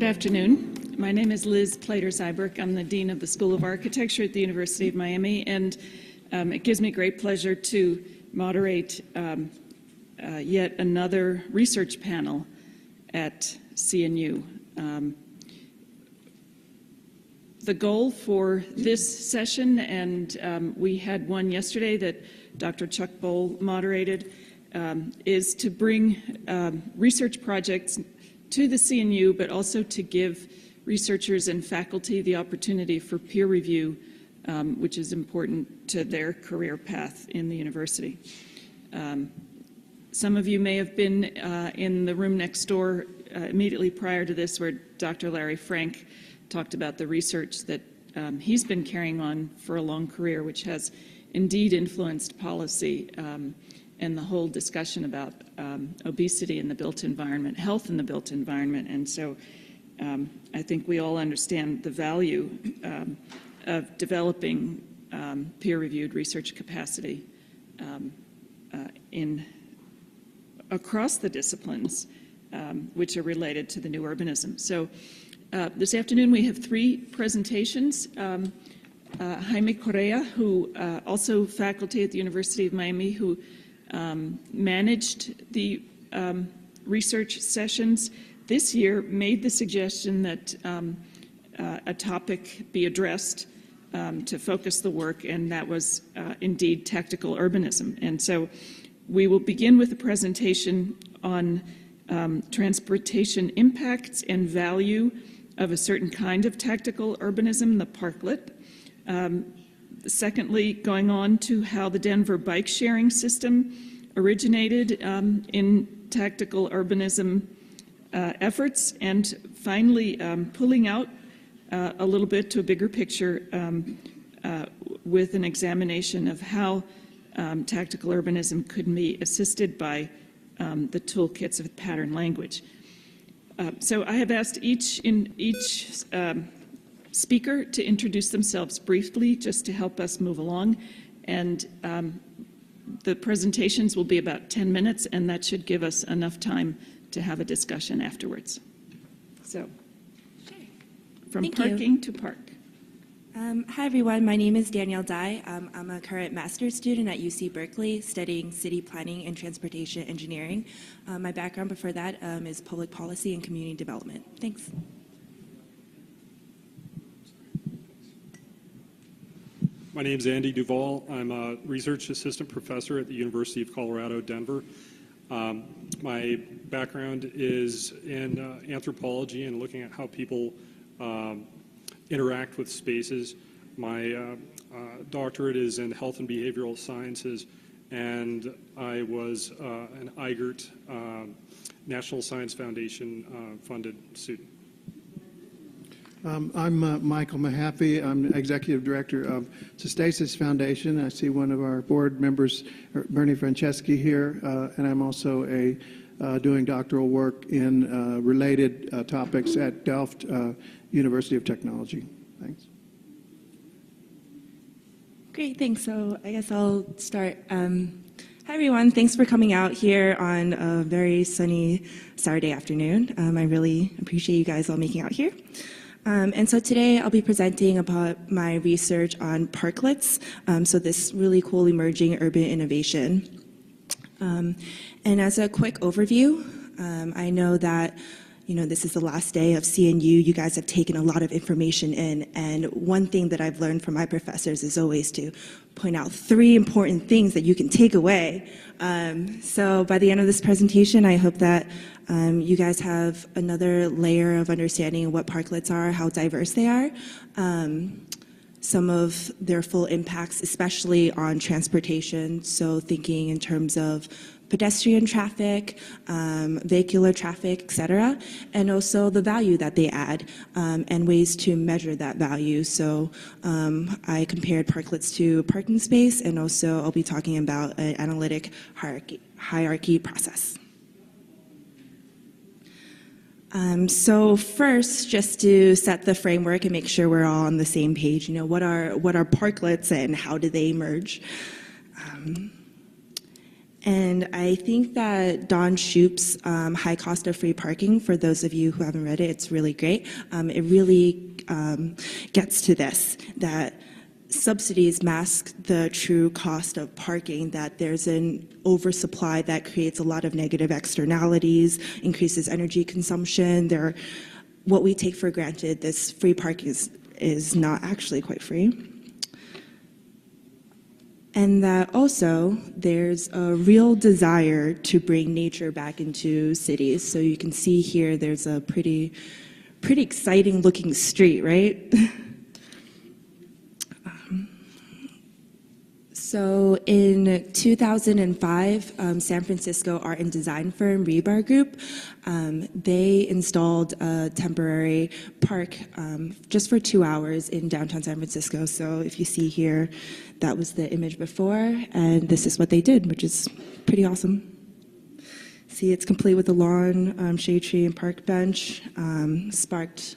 Good afternoon. My name is Liz Plater-Zyberk. I'm the Dean of the School of Architecture at the University of Miami, and um, it gives me great pleasure to moderate um, uh, yet another research panel at CNU. Um, the goal for this session, and um, we had one yesterday that Dr. Chuck Bohl moderated, um, is to bring um, research projects to the CNU, but also to give researchers and faculty the opportunity for peer review, um, which is important to their career path in the university. Um, some of you may have been uh, in the room next door uh, immediately prior to this where Dr. Larry Frank talked about the research that um, he's been carrying on for a long career, which has indeed influenced policy um, and the whole discussion about um, obesity in the built environment, health in the built environment. And so um, I think we all understand the value um, of developing um, peer-reviewed research capacity um, uh, in across the disciplines um, which are related to the new urbanism. So uh, this afternoon we have three presentations. Uh, Jaime Correa, who uh, also faculty at the University of Miami, who um, managed the um, research sessions this year, made the suggestion that um, uh, a topic be addressed um, to focus the work, and that was uh, indeed tactical urbanism. And so we will begin with a presentation on um, transportation impacts and value of a certain kind of tactical urbanism, the parklet. Secondly, going on to how the Denver bike sharing system originated um, in tactical urbanism uh, efforts, and finally um, pulling out uh, a little bit to a bigger picture um, uh, with an examination of how um, tactical urbanism could be assisted by um, the toolkits of pattern language. Uh, so I have asked each in each um, speaker to introduce themselves briefly, just to help us move along, and um, the presentations will be about 10 minutes, and that should give us enough time to have a discussion afterwards. So, from Thank parking you. to park. Um, hi, everyone. My name is Danielle Dye. Um, I'm a current master's student at UC Berkeley studying city planning and transportation engineering. Uh, my background before that um, is public policy and community development. Thanks. My name is Andy Duvall. I'm a research assistant professor at the University of Colorado, Denver. Um, my background is in uh, anthropology and looking at how people um, interact with spaces. My uh, uh, doctorate is in health and behavioral sciences, and I was uh, an IGERT um, National Science Foundation uh, funded student. Um, I'm uh, Michael Mehaffy. I'm Executive Director of Sustasis Foundation. I see one of our board members, er, Bernie Franceschi, here, uh, and I'm also a uh, doing doctoral work in uh, related uh, topics at Delft uh, University of Technology. Thanks. Great, thanks. So I guess I'll start. Um, hi, everyone. Thanks for coming out here on a very sunny Saturday afternoon. Um, I really appreciate you guys all making out here. Um, and so today I'll be presenting about my research on parklets, um, so this really cool emerging urban innovation. Um, and as a quick overview, um, I know that you know this is the last day of CNU. You You guys have taken a lot of information in, and one thing that I've learned from my professors is always to point out three important things that you can take away. Um, so by the end of this presentation, I hope that um, you guys have another layer of understanding of what parklets are, how diverse they are. Um, some of their full impacts, especially on transportation. So thinking in terms of pedestrian traffic, um, vehicular traffic, et cetera, and also the value that they add um, and ways to measure that value. So um, I compared parklets to parking space, and also I'll be talking about an analytic hierarchy, hierarchy process. Um, so first, just to set the framework and make sure we're all on the same page, you know, what are what are parklets and how do they emerge? Um, And I think that Don Shoup's um, High Cost of Free Parking, for those of you who haven't read it, it's really great. Um, it really um, gets to this that subsidies mask the true cost of parking, that there's an oversupply that creates a lot of negative externalities, increases energy consumption. There, what we take for granted, this free parking is, is not actually quite free. And that also there's a real desire to bring nature back into cities. So you can see here there's a pretty, pretty exciting looking street, right? Um, so in 2005, um, San Francisco art and design firm Rebar Group, um, they installed a temporary park um, just for two hours in downtown San Francisco. So if you see here, that was the image before, and this is what they did, which is pretty awesome. See, it's complete with a lawn, um, shade tree, and park bench. Um, sparked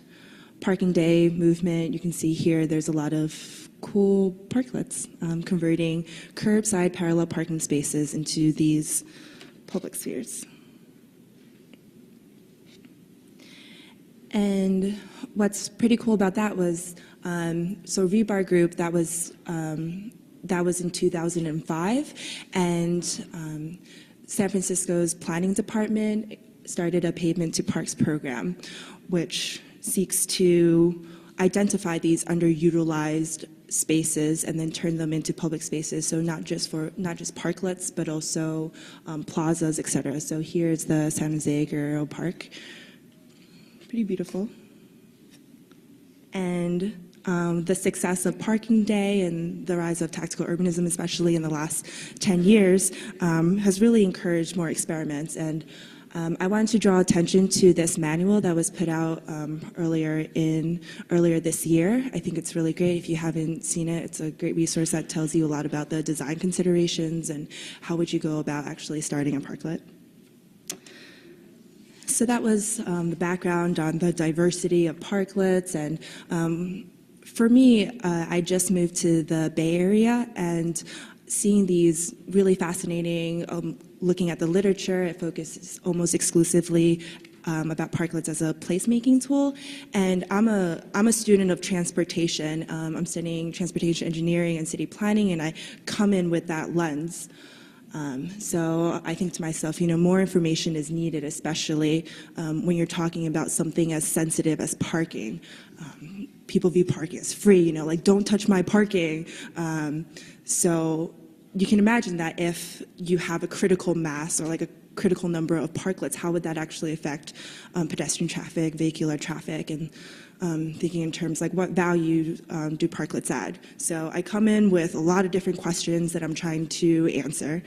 parking day movement. You can see here there's a lot of cool parklets um, converting curbside parallel parking spaces into these public spheres. And what's pretty cool about that was, um, so Rebar Group, that was, um, that was in 2005, and um, San Francisco's planning department started a pavement to parks program, which seeks to identify these underutilized spaces and then turn them into public spaces. So not just for not just parklets, but also um, plazas, etc. So here's the San Jose Guerrero Park pretty beautiful. And um, the success of Parking Day and the rise of tactical urbanism, especially in the last 10 years, um, has really encouraged more experiments. And um, I wanted to draw attention to this manual that was put out um, earlier in earlier this year. I think it's really great. If you haven't seen it, it's a great resource that tells you a lot about the design considerations and how would you go about actually starting a parklet. So that was um, the background on the diversity of parklets. And um, for me, uh, I just moved to the Bay Area and seeing these really fascinating, um, looking at the literature, it focuses almost exclusively um, about parklets as a placemaking tool. And I'm a, I'm a student of transportation. Um, I'm studying transportation engineering and city planning, and I come in with that lens. Um, so I think to myself, you know, more information is needed, especially um, when you're talking about something as sensitive as parking. People view parking as free, you know, like don't touch my parking. Um, so you can imagine that if you have a critical mass or like a critical number of parklets, how would that actually affect um, pedestrian traffic, vehicular traffic, and um, thinking in terms like what value um, do parklets add? So I come in with a lot of different questions that I'm trying to answer.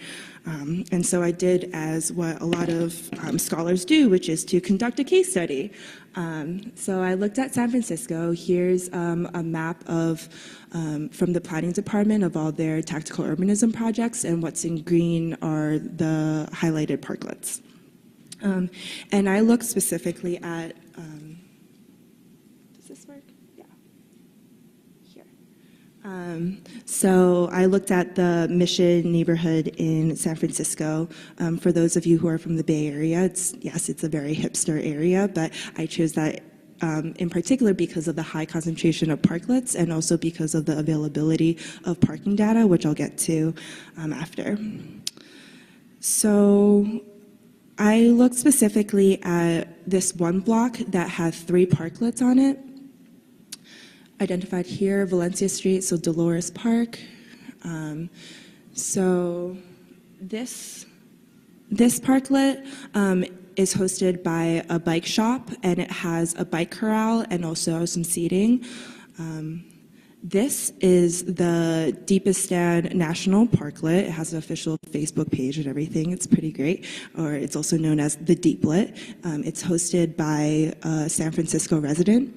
Um, and so I did as what a lot of um, scholars do, which is to conduct a case study. Um, so I looked at San Francisco. Here's um, a map of from the planning department of all their tactical urbanism projects, and what's in green are the highlighted parklets. And I looked specifically at. Um, does this work? Yeah. Here. Um, so I looked at the Mission neighborhood in San Francisco. Um, for those of you who are from the Bay Area, it's yes, it's a very hipster area, but I chose that um, in particular because of the high concentration of parklets and also because of the availability of parking data, which I'll get to um, after. So I looked specifically at this one block that had three parklets on it. Identified here, Valencia Street, so Dolores Park. Um, so this this parklet um, is hosted by a bike shop, and it has a bike corral and also some seating. Um, this is the Deepistan National Parklet. It has an official Facebook page and everything. It's pretty great. Or it's also known as the Deeplet. Um, it's hosted by a San Francisco resident.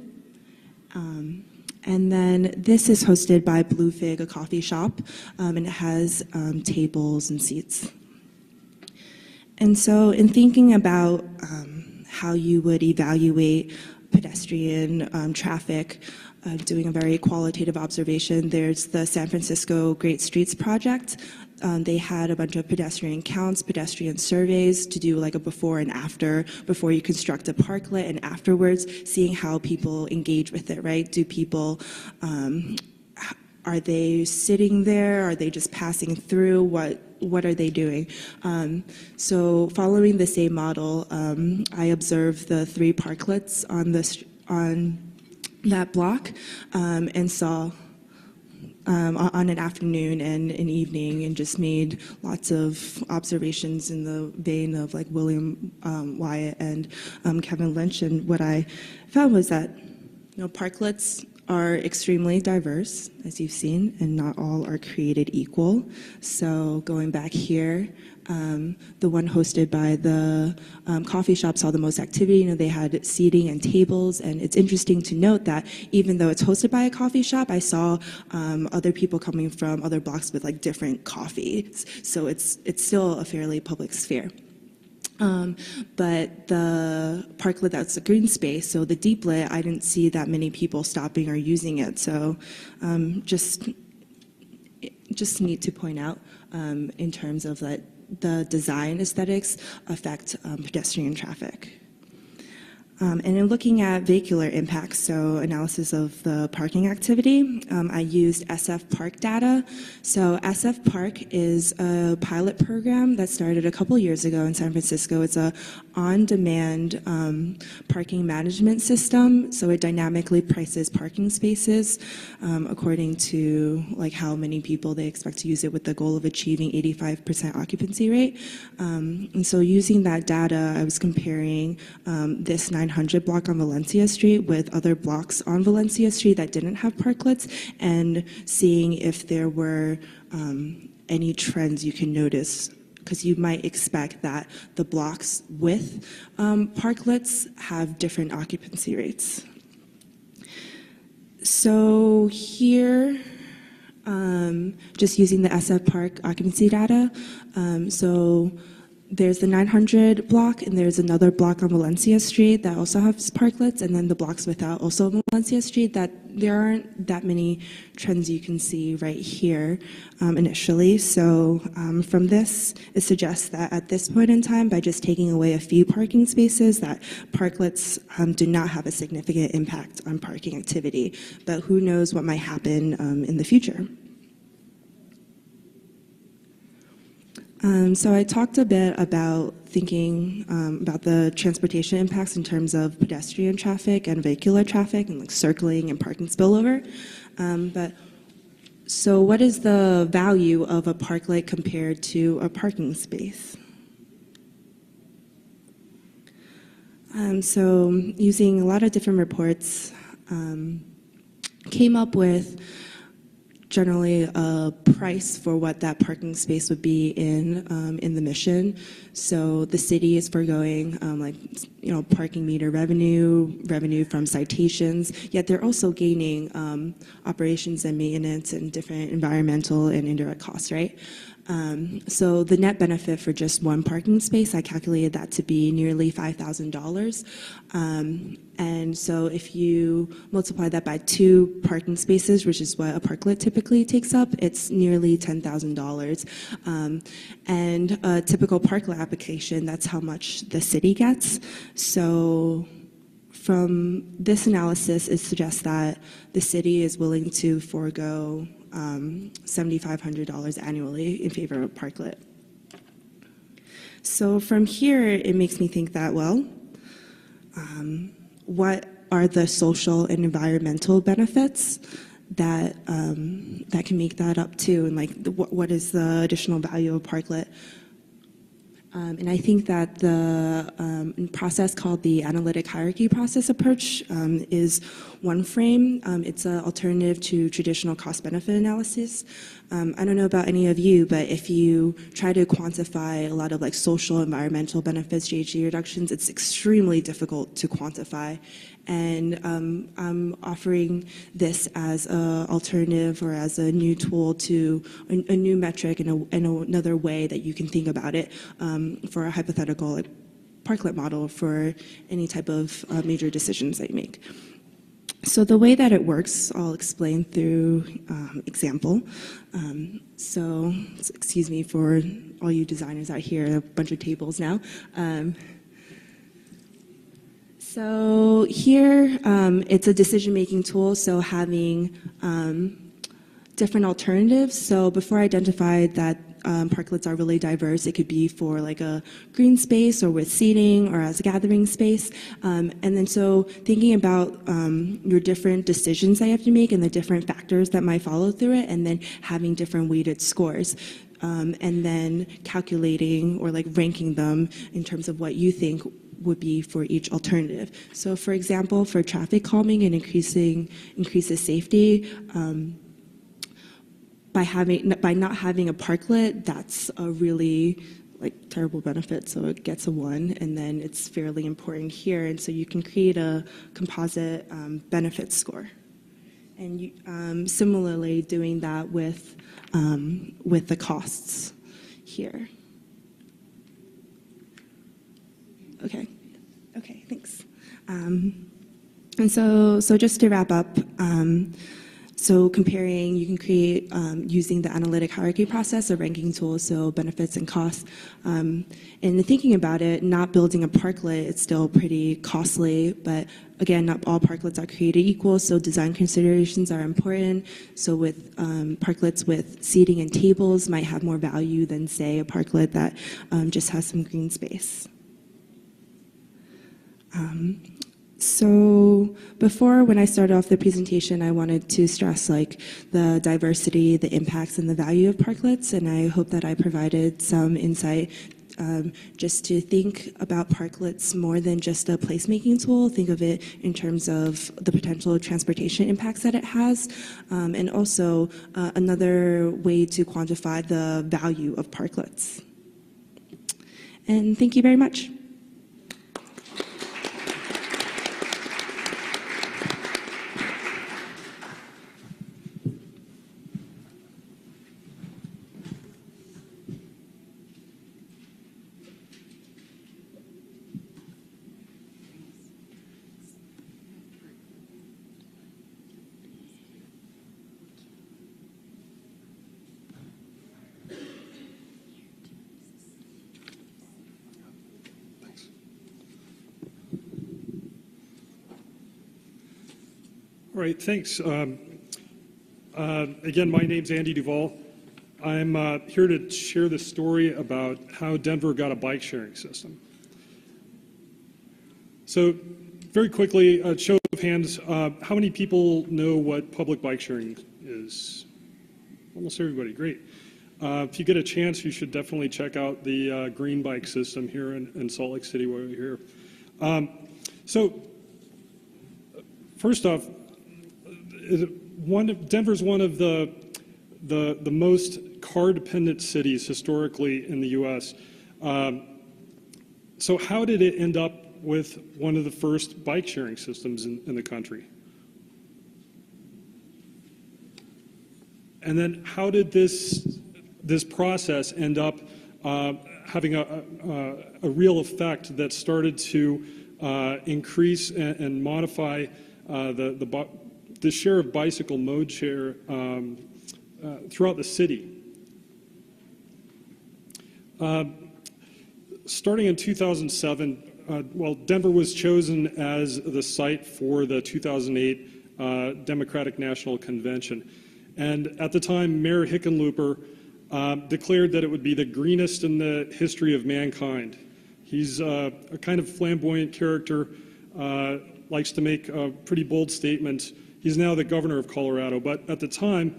Um, and then this is hosted by Blue Fig, a coffee shop, um, and it has um, tables and seats. And so, in thinking about um, how you would evaluate pedestrian um, traffic, uh, doing a very qualitative observation, there's the San Francisco Great Streets Project. Um, they had a bunch of pedestrian counts, pedestrian surveys to do like a before and after, before you construct a parklet, and afterwards, seeing how people engage with it, right? Do people, um, are they sitting there? Are they just passing through? What what are they doing? Um, so, following the same model, um, I observed the three parklets on the on that block um, and saw um, on an afternoon and an evening and just made lots of observations in the vein of like William um, Wyatt and um, Kevin Lynch. And what I found was that you know, parklets are extremely diverse, as you've seen, and not all are created equal. So going back here, um, the one hosted by the um, coffee shop saw the most activity. You know, they had seating and tables, and it's interesting to note that even though it's hosted by a coffee shop, I saw um, other people coming from other blocks with like different coffees. So it's it's still a fairly public sphere. Um, but the parklet that's a green space, so the Deeplet, I didn't see that many people stopping or using it. So um, just just need to point out um, in terms of that the design aesthetics affect um, pedestrian traffic. Um, and in looking at vehicular impacts, so analysis of the parking activity, um, I used SF Park data. So SF Park is a pilot program that started a couple years ago in San Francisco. It's a on-demand um, parking management system, so it dynamically prices parking spaces um, according to like how many people they expect to use it with the goal of achieving 85% occupancy rate. Um, and so using that data, I was comparing um, this 9 100 block on Valencia Street with other blocks on Valencia Street that didn't have parklets and seeing if there were um, any trends you can notice because you might expect that the blocks with um, parklets have different occupancy rates. So here, um, just using the SF Park occupancy data, um, so there's the 900 block, and there's another block on Valencia Street that also has parklets, and then the blocks without also Valencia Street. That there aren't that many trends you can see right here um, initially. So um, from this, it suggests that at this point in time, by just taking away a few parking spaces, that parklets um, do not have a significant impact on parking activity. But who knows what might happen um, in the future. Um, so I talked a bit about thinking um, about the transportation impacts in terms of pedestrian traffic and vehicular traffic and like circling and parking spillover. Um, but so what is the value of a parklet compared to a parking space? Um, so using a lot of different reports, um, came up with generally a price for what that parking space would be in um, in the mission. So the city is foregoing um, like you know parking meter revenue, revenue from citations. Yet they're also gaining um, operations and maintenance and different environmental and indirect costs, right? Um, so the net benefit for just one parking space, I calculated that to be nearly five thousand dollars. Um, and so if you multiply that by two parking spaces, which is what a parklet typically takes up, it's nearly ten thousand dollars. Um, and a typical parklet application, that's how much the city gets. So from this analysis, it suggests that the city is willing to forego um, $7,500 annually in favor of parklet. So from here, it makes me think that, well, um, what are the social and environmental benefits that um, that can make that up too, and like the, what, what is the additional value of parklet? Um, and I think that the um, process called the analytic hierarchy process approach um, is one frame. Um, it's an alternative to traditional cost benefit analysis. Um, I don't know about any of you, but if you try to quantify a lot of like social, environmental benefits, GHG reductions, it's extremely difficult to quantify. And um, I'm offering this as an alternative or as a new tool to a, a new metric and, a, and another way that you can think about it um, for a hypothetical parklet model for any type of uh, major decisions that you make. So the way that it works, I'll explain through um, example. Um, so, excuse me for all you designers out here, a bunch of tables now. Um, so here, um, it's a decision-making tool. So having um, different alternatives. So before I identified that um, parklets are really diverse, it could be for like a green space or with seating or as a gathering space. Um, and then so thinking about um, your different decisions you have to make and the different factors that might follow through it, and then having different weighted scores. Um, and then calculating or like ranking them in terms of what you think would be for each alternative. So for example, for traffic calming and increasing increases safety, um, by having by not having a parklet, that's a really like terrible benefit. So it gets a one, and then it's fairly important here, and so you can create a composite um, benefit score. And you, um, similarly, doing that with um, with the costs here. Okay. Okay. Thanks. Um, and so, so just to wrap up. Um, so comparing, you can create um, using the analytic hierarchy process, a ranking tool, so benefits and costs. Um, and thinking about it, not building a parklet, it's still pretty costly, but again, not all parklets are created equal, so design considerations are important. So with um, parklets with seating and tables might have more value than say a parklet that um, just has some green space. Um, so before, when I started off the presentation, I wanted to stress like the diversity, the impacts, and the value of parklets, and I hope that I provided some insight um, just to think about parklets more than just a placemaking tool. Think of it in terms of the potential transportation impacts that it has, um, and also uh, another way to quantify the value of parklets. And thank you very much. Right, thanks. Um, uh, again, my name's Andy Duvall. I'm uh, here to share the story about how Denver got a bike sharing system. So, very quickly, a show of hands, uh, how many people know what public bike sharing is? Almost everybody, great. If you get a chance, you should definitely check out the Green Bike system here in, Salt Lake City while you're here. Um, so, first off, one Denver's one of the, the, the most car-dependent cities historically in the U.S. Um, so how did it end up with one of the first bike sharing systems in, in the country? And then how did this, this process end up uh, having a, a, a, real effect that started to uh, increase and, and modify uh, the, the, the share of bicycle mode share um, uh, throughout the city. Uh, starting in 2007, uh, well, Denver was chosen as the site for the 2008 uh, Democratic National Convention. And at the time, Mayor Hickenlooper uh, declared that it would be the greenest in the history of mankind. He's uh, a kind of flamboyant character, likes to make pretty bold statements. He's now the governor of Colorado. But at the time,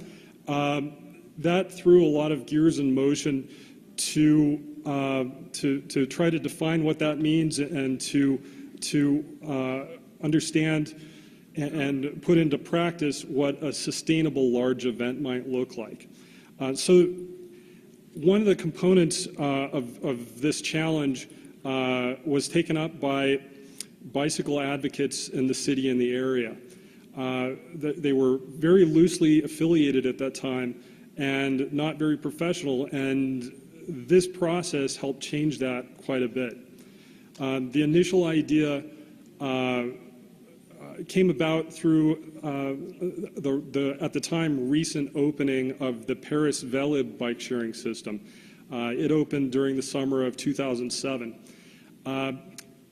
um, that threw a lot of gears in motion to, uh, to, to try to define what that means and to, to uh, understand and, put into practice what a sustainable large event might look like. Uh, so one of the components uh, of, of this challenge uh, was taken up by bicycle advocates in the city and the area. Uh, they were very loosely affiliated at that time and not very professional, and this process helped change that quite a bit. Um, the initial idea uh, uh, came about through uh, the, the, at the time, recent opening of the Paris Velib bike sharing system. Uh, it opened during the summer of 2007.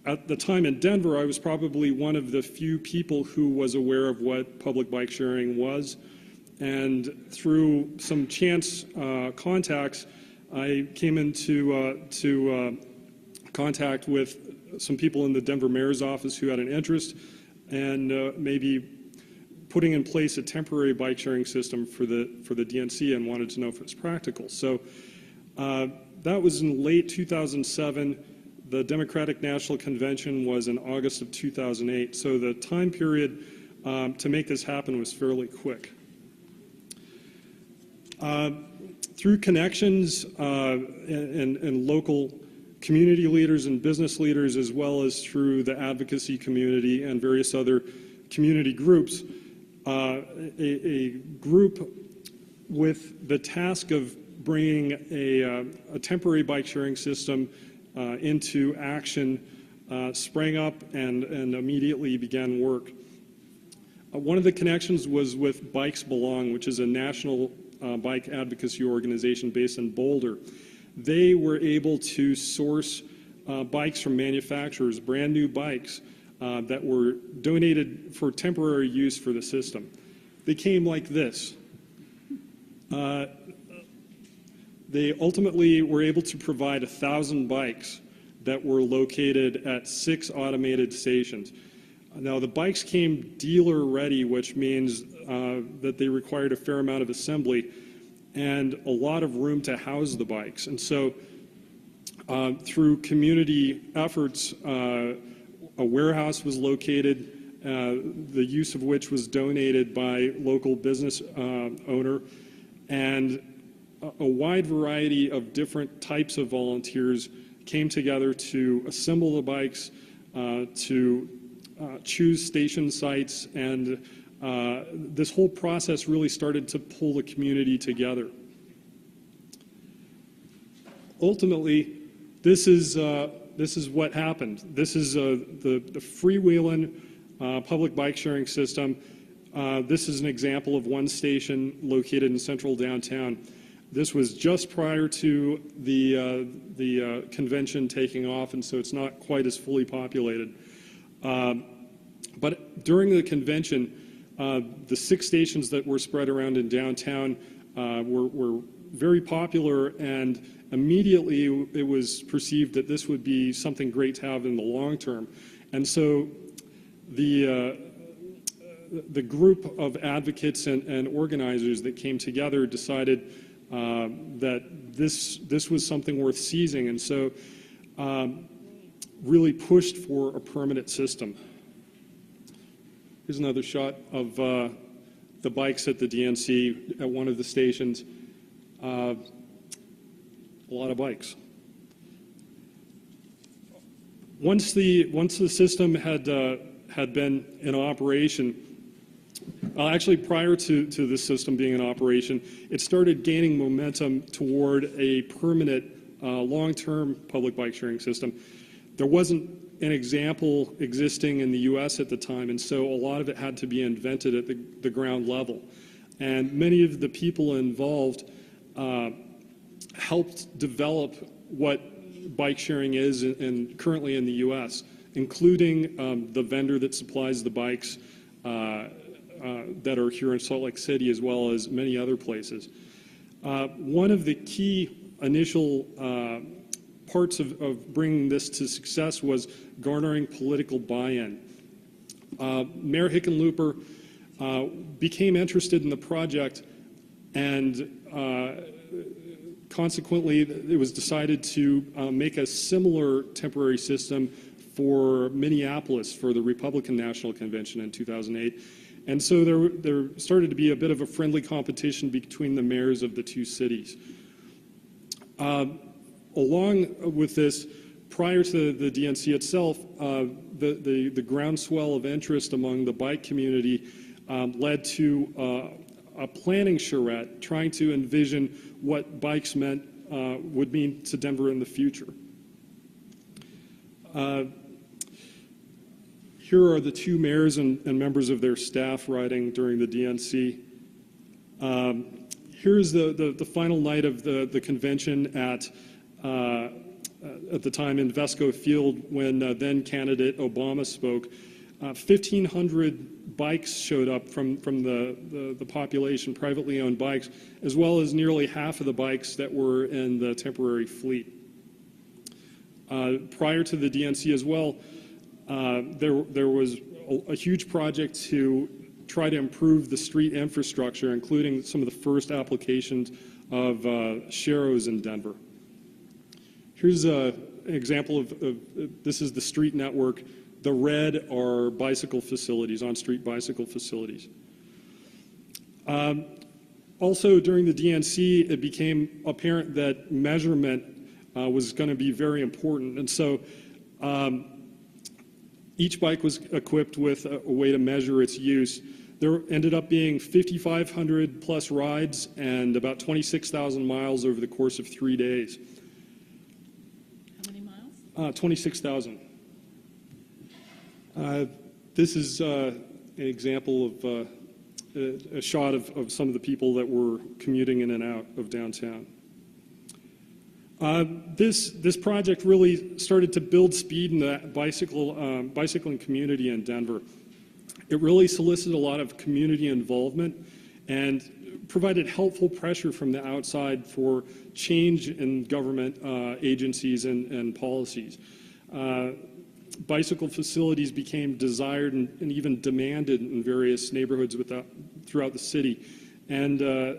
At the time in Denver, I was probably one of the few people who was aware of what public bike sharing was. And through some chance uh, contacts, I came into uh, to, uh, contact with some people in the Denver mayor's office who had an interest and uh, maybe putting in place a temporary bike sharing system for the, for the DNC and wanted to know if it's practical. So uh, that was in late 2007. The Democratic National Convention was in August of 2008. So the time period um, to make this happen was fairly quick. Uh, through connections uh, and, and local community leaders and business leaders, as well as through the advocacy community and various other community groups, uh, a, a group with the task of bringing a, uh, a temporary bike sharing system into action uh, sprang up and, and immediately began work. Uh, one of the connections was with Bikes Belong, which is a national uh, bike advocacy organization based in Boulder. They were able to source uh, bikes from manufacturers, brand new bikes uh, that were donated for temporary use for the system. They came like this. Uh, they ultimately were able to provide a thousand bikes that were located at six automated stations. Now, the bikes came dealer ready, which means uh, that they required a fair amount of assembly and a lot of room to house the bikes. And so, uh, through community efforts, uh, a warehouse was located, uh, the use of which was donated by local business uh, owner, and a, wide variety of different types of volunteers came together to assemble the bikes, uh, to uh, choose station sites, and uh, this whole process really started to pull the community together. Ultimately, this is, uh, this is what happened. This is uh, the, the freewheeling uh, public bike sharing system. This is an example of one station located in central downtown. This was just prior to the, uh, the uh, convention taking off, and so it's not quite as fully populated. Um, but during the convention, uh, the six stations that were spread around in downtown uh, were, were very popular, and immediately it was perceived that this would be something great to have in the long term. And so the, uh, the group of advocates and, and organizers that came together decided uh, that this, this was something worth seizing, and so um, really pushed for a permanent system. Here's another shot of uh, the bikes at the DNC at one of the stations. Uh, a lot of bikes. Once the, once the system had, uh, had been in operation, uh, actually prior to, to the system being in operation, it started gaining momentum toward a permanent uh, long-term public bike sharing system. There wasn't an example existing in the US at the time, and so a lot of it had to be invented at the, the ground level. And many of the people involved uh, helped develop what bike sharing is in, in currently in the US, including um, the vendor that supplies the bikes uh, that are here in Salt Lake City, as well as many other places. Uh, one of the key initial uh, parts of, of bringing this to success was garnering political buy-in. Uh, Mayor Hickenlooper uh, became interested in the project and uh, consequently it was decided to uh, make a similar temporary system for Minneapolis for the Republican National Convention in 2008. And so there, there started to be a bit of a friendly competition between the mayors of the two cities. Uh, along with this, prior to the DNC itself, uh, the, the, the, groundswell of interest among the bike community um, led to uh, a planning charrette trying to envision what bikes meant uh, would mean to Denver in the future. Here are the two mayors and, and members of their staff riding during the DNC. Um, here's the, the, the final night of the, the convention at, uh, at the time Invesco Field when uh, then candidate Obama spoke. Uh, 1,500 bikes showed up from, from the, the, the population, privately owned bikes, as well as nearly half of the bikes that were in the temporary fleet. Uh, prior to the DNC as well, uh, there, there was a, a huge project to try to improve the street infrastructure, including some of the first applications of uh, in Denver. Here's a, an example of, of, this is the street network. The red are bicycle facilities, on-street bicycle facilities. Um, also, during the DNC, it became apparent that measurement uh, was going to be very important. And so um, each bike was equipped with a, a way to measure its use. There ended up being 5,500 plus rides and about 26,000 miles over the course of three days. How many miles? Uh, 26,000. Uh, this is uh, an example of uh, a, a shot of, of some of the people that were commuting in and out of downtown. Uh, this, this project really started to build speed in the bicycle, um, bicycling community in Denver. It really solicited a lot of community involvement and provided helpful pressure from the outside for change in government uh, agencies and, and policies. Uh, bicycle facilities became desired and, and, even demanded in various neighborhoods without, throughout the city. And uh,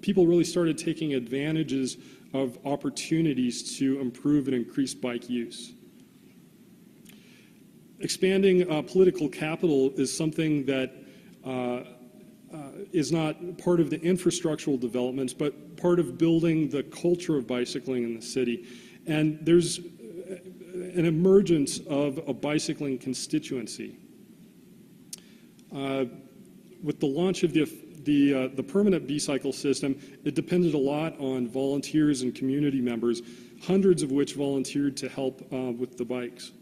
people really started taking advantages of opportunities to improve and increase bike use. Expanding uh, political capital is something that uh, uh, is not part of the infrastructural developments, but part of building the culture of bicycling in the city. And there's an emergence of a bicycling constituency. Uh, with the launch of the the, uh, the permanent B-cycle system, it depended a lot on volunteers and community members, hundreds of which volunteered to help uh, with the bikes.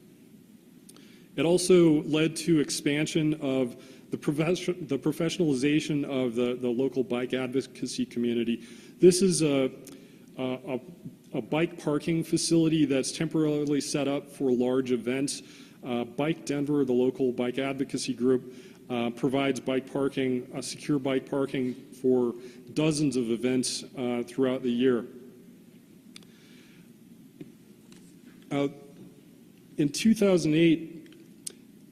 It also led to expansion of the, profession, the professionalization of the, the local bike advocacy community. This is a, a, a bike parking facility that's temporarily set up for large events. Uh, bike Denver, the local bike advocacy group, uh, provides bike parking, uh, secure bike parking for dozens of events uh, throughout the year. Uh, in 2008,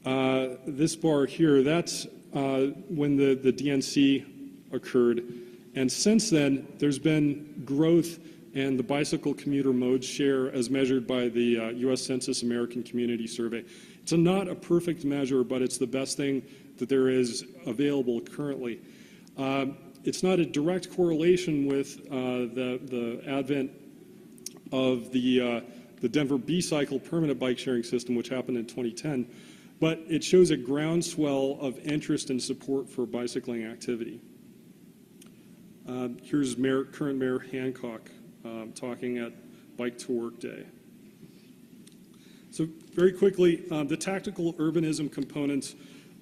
uh, this bar here, that's uh, when the, the DNC occurred. And since then, there's been growth in the bicycle commuter mode share as measured by the U.S. Census American Community Survey. It's a not a perfect measure, but it's the best thing that there is available currently. Um, it's not a direct correlation with uh, the, the advent of the, uh, the Denver B-Cycle permanent bike sharing system, which happened in 2010, but it shows a groundswell of interest and support for bicycling activity. Uh, here's Mayor, current Mayor Hancock um, talking at Bike to Work Day. So very quickly, um, the tactical urbanism components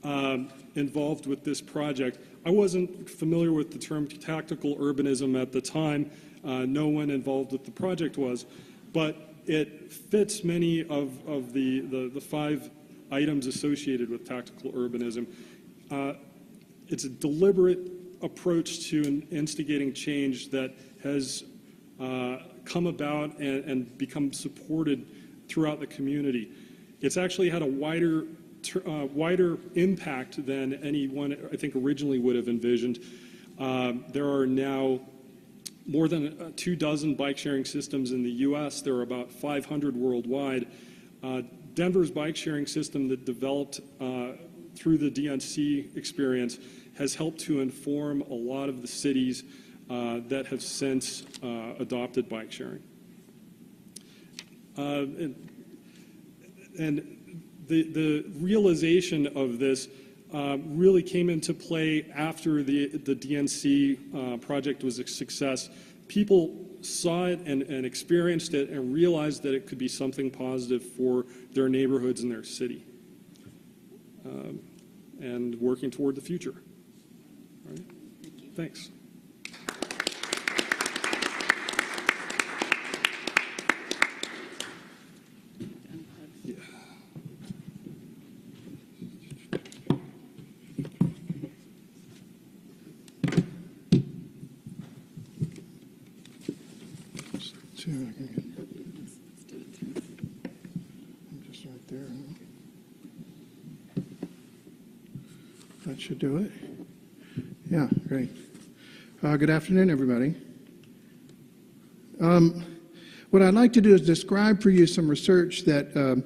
um, involved with this project. I wasn't familiar with the term tactical urbanism at the time. Uh, no one involved with the project was, but it fits many of, of the, the, the five items associated with tactical urbanism. Uh, it's a deliberate approach to instigating change that has uh, come about and, and become supported throughout the community. It's actually had a wider uh, wider impact than anyone, I think, originally would have envisioned. Um, there are now more than uh, two dozen bike sharing systems in the U.S. There are about 500 worldwide. Uh, Denver's bike sharing system that developed uh, through the DNC experience has helped to inform a lot of the cities uh, that have since uh, adopted bike sharing. and, and the, the realization of this uh, really came into play after the, the DNC uh, project was a success. People saw it and, and experienced it and realized that it could be something positive for their neighborhoods and their city. um, and working toward the future. Right? Thanks. See if I can get- I'm just right there. That should do it. Yeah, great. Uh, Good afternoon, everybody. Um, What I'd like to do is describe for you some research that um,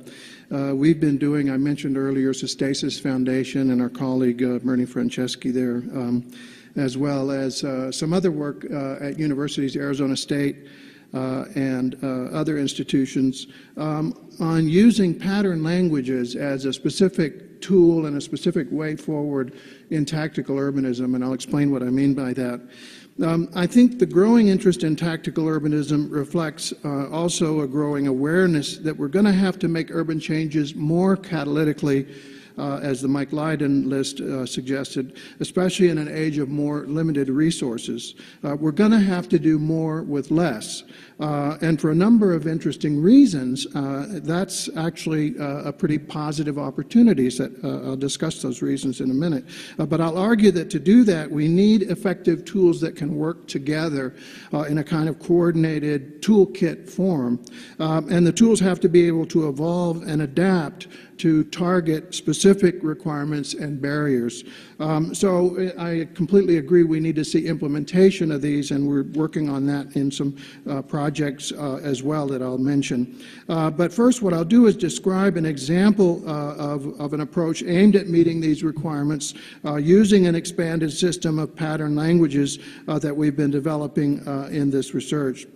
uh, we've been doing. I mentioned earlier Sustasis Foundation and our colleague uh, Bernie Franceschi there, um, as well as uh, some other work uh, at universities, Arizona State, and uh, other institutions um, on using pattern languages as a specific tool and a specific way forward in tactical urbanism, and I'll explain what I mean by that. Um, I think the growing interest in tactical urbanism reflects uh, also a growing awareness that we're going to have to make urban changes more catalytically uh, as the Mike Lydon list uh, suggested, especially in an age of more limited resources. Uh, we're going to have to do more with less. Uh, and for a number of interesting reasons, uh, that's actually uh, a pretty positive opportunity. Uh, I'll discuss those reasons in a minute. Uh, but I'll argue that to do that, we need effective tools that can work together uh, in a kind of coordinated toolkit form. Um, and the tools have to be able to evolve and adapt to target specific requirements and barriers. Um, so I completely agree we need to see implementation of these, and we're working on that in some uh, projects uh, as well that I'll mention. Uh, but first, what I'll do is describe an example uh, of, of an approach aimed at meeting these requirements using an expanded system of pattern languages that we've been developing in this research.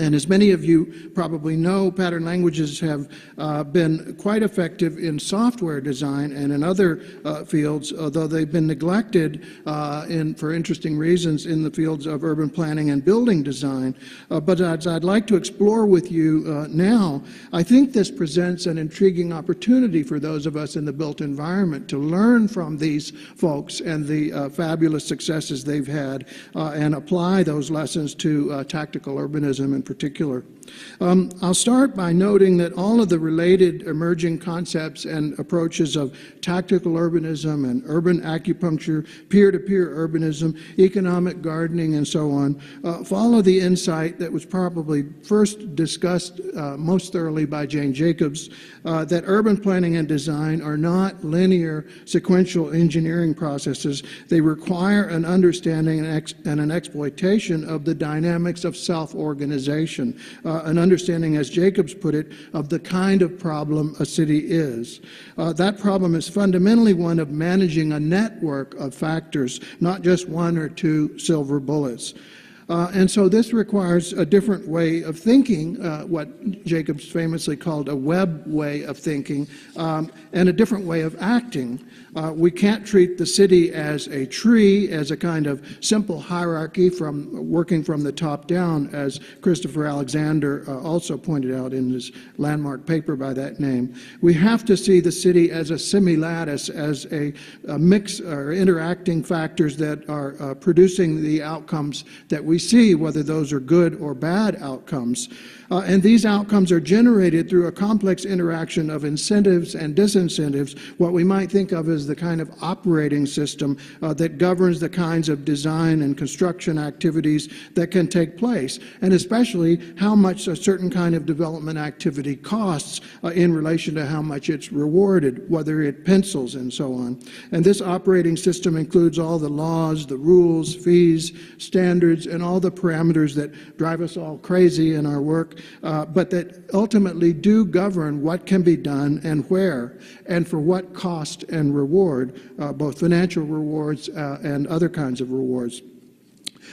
And as many of you probably know, pattern languages have uh, been quite effective in software design and in other uh, fields, although they've been neglected uh, in, for interesting reasons in the fields of urban planning and building design. Uh, but as I'd like to explore with you uh, now, I think this presents an intriguing opportunity for those of us in the built environment to learn from these folks and the uh, fabulous successes they've had and apply those lessons to tactical urbanism in particular. Um, I'll start by noting that all of the related emerging concepts and approaches of tactical urbanism and urban acupuncture, peer-to-peer urbanism, economic gardening, and so on, uh, follow the insight that was probably first discussed uh, most thoroughly by Jane Jacobs, uh, that urban planning and design are not linear sequential engineering processes. They require an understanding and, and an exploitation of the dynamics of self-organization, uh, an understanding, as Jacobs put it, of the kind of problem a city is. Uh, that problem is fundamentally one of managing a network of factors, not just one or two silver bullets. Uh, and so this requires a different way of thinking, uh, what Jacobs famously called a web way of thinking, um, and a different way of acting. Uh, we can't treat the city as a tree, as a kind of simple hierarchy from working from the top down, as Christopher Alexander uh, also pointed out in his landmark paper by that name. We have to see the city as a semilattice, as a, a mix or interacting factors that are uh, producing the outcomes that we see, whether those are good or bad outcomes. Uh, and these outcomes are generated through a complex interaction of incentives and disincentives, what we might think of as the kind of operating system uh, that governs the kinds of design and construction activities that can take place, and especially how much a certain kind of development activity costs uh, in relation to how much it's rewarded, whether it pencils and so on. And this operating system includes all the laws, the rules, fees, standards, and all the parameters that drive us all crazy in our work uh, but that ultimately do govern what can be done and where, and for what cost and reward, uh, both financial rewards uh, and other kinds of rewards.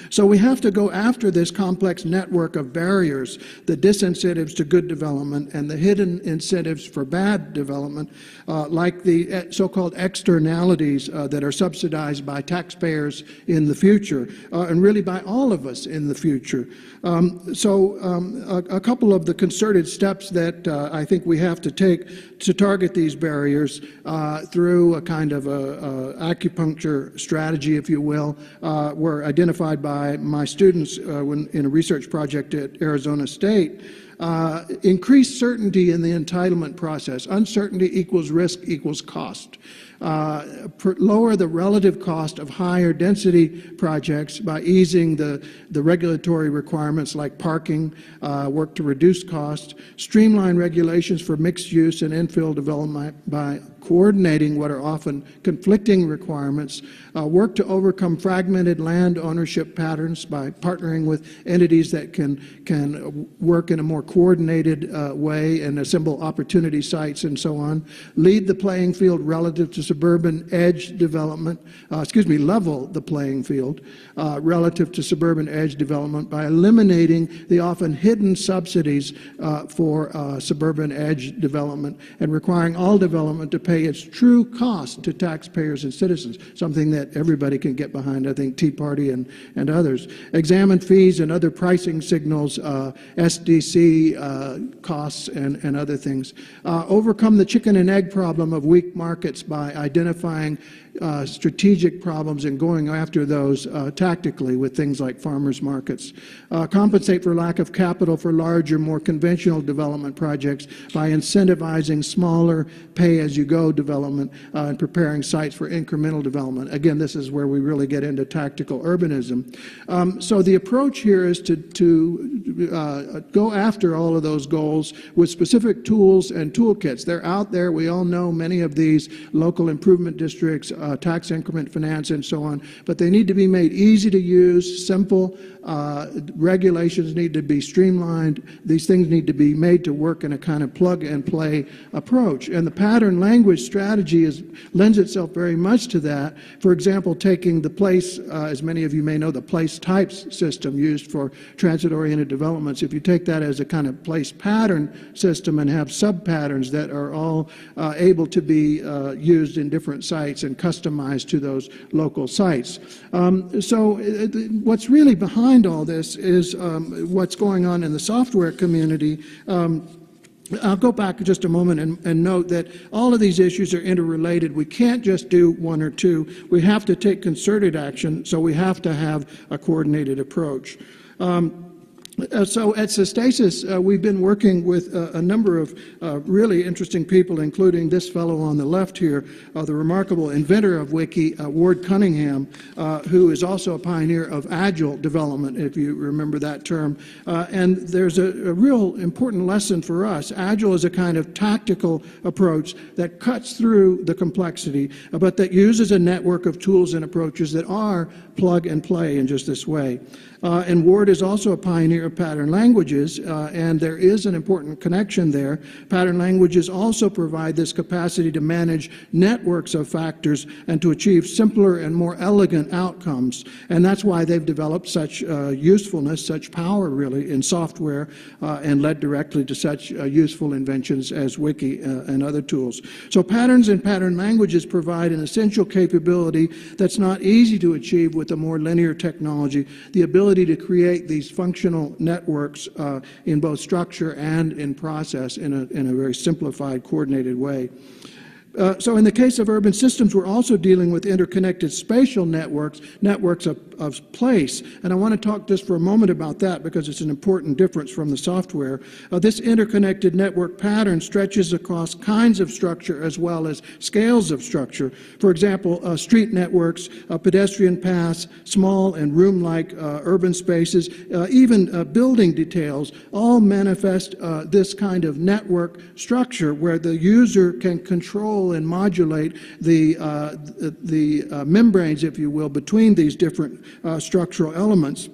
So we have to go after this complex network of barriers, the disincentives to good development and the hidden incentives for bad development, uh, like the uh, so-called externalities uh, that are subsidized by taxpayers in the future, uh, and really by all of us in the future. Um, so um, a, a, couple of the concerted steps that uh, I think we have to take to target these barriers uh, through a kind of a, a acupuncture strategy, if you will, were identified by my students when, in a research project at Arizona State. Uh, certainty in the entitlement process. Uncertainty equals risk equals cost. Uh, lower the relative cost of higher density projects by easing the, the regulatory requirements like parking, uh, work to reduce costs, streamline regulations for mixed use and infill development by coordinating what are often conflicting requirements, uh, work to overcome fragmented land ownership patterns by partnering with entities that can, can work in a more coordinated uh, way and assemble opportunity sites and so on, lead the playing field relative to suburban edge development, uh, excuse me, level the playing field uh, relative to suburban edge development by eliminating the often hidden subsidies uh, for uh, suburban edge development and requiring all development to pay its true cost to taxpayers and citizens, something that everybody can get behind, I think Tea Party and, and others. Examine fees and other pricing signals, uh, SDC costs and, and other things. overcome the chicken and egg problem of weak markets by identifying uh, strategic problems and going after those uh, tactically with things like farmers markets. Uh, compensate for lack of capital for larger, more conventional development projects by incentivizing smaller pay-as-you-go development uh, and preparing sites for incremental development. Again, this is where we really get into tactical urbanism. Um, so the approach here is to, to uh, go after all of those goals with specific tools and toolkits. They're out there. We all know many of these local improvement districts uh, tax increment finance, and so on. But they need to be made easy to use, simple, uh, regulations need to be streamlined. These things need to be made to work in a kind of plug and play approach. And the pattern language strategy is, lends itself very much to that. For example, taking the place, uh, as many of you may know, the place types system used for transit-oriented developments. If you take that as a kind of place pattern system and have sub-patterns that are all uh, able to be uh, used in different sites and to those local sites. Um, so uh, what's really behind behind all this is um, what's going on in the software community. Um, I'll go back just a moment and, and, note that all of these issues are interrelated. We can't just do one or two. We have to take concerted action, so we have to have a coordinated approach. Um, uh, so at Sustasis, uh, we've been working with uh, a number of uh, really interesting people, including this fellow on the left here, uh, the remarkable inventor of Wiki, uh, Ward Cunningham, who is also a pioneer of agile development, if you remember that term. and there's a, a, real important lesson for us. Agile is a kind of tactical approach that cuts through the complexity, but that uses a network of tools and approaches that are plug and play in just this way. Uh, and Ward is also a pioneer of pattern languages, uh, and there is an important connection there. Pattern languages also provide this capacity to manage networks of factors and to achieve simpler and more elegant outcomes. And that's why they've developed such uh, usefulness, such power, really, in software uh, and led directly to such uh, useful inventions as Wiki uh, and other tools. So patterns and pattern languages provide an essential capability that's not easy to achieve with a more linear technology, the ability ability to create these functional networks uh, in both structure and in process in a, in a very simplified, coordinated way. Uh, so in the case of urban systems, we're also dealing with interconnected spatial networks, networks of, of place. And I want to talk just for a moment about that because it's an important difference from the software. Uh, this interconnected network pattern stretches across kinds of structure as well as scales of structure. For example, uh, street networks, uh, pedestrian paths, small and room-like uh, urban spaces, even building details all manifest this kind of network structure where the user can control and modulate the, uh, the uh, membranes, if you will, between these different uh, structural elements.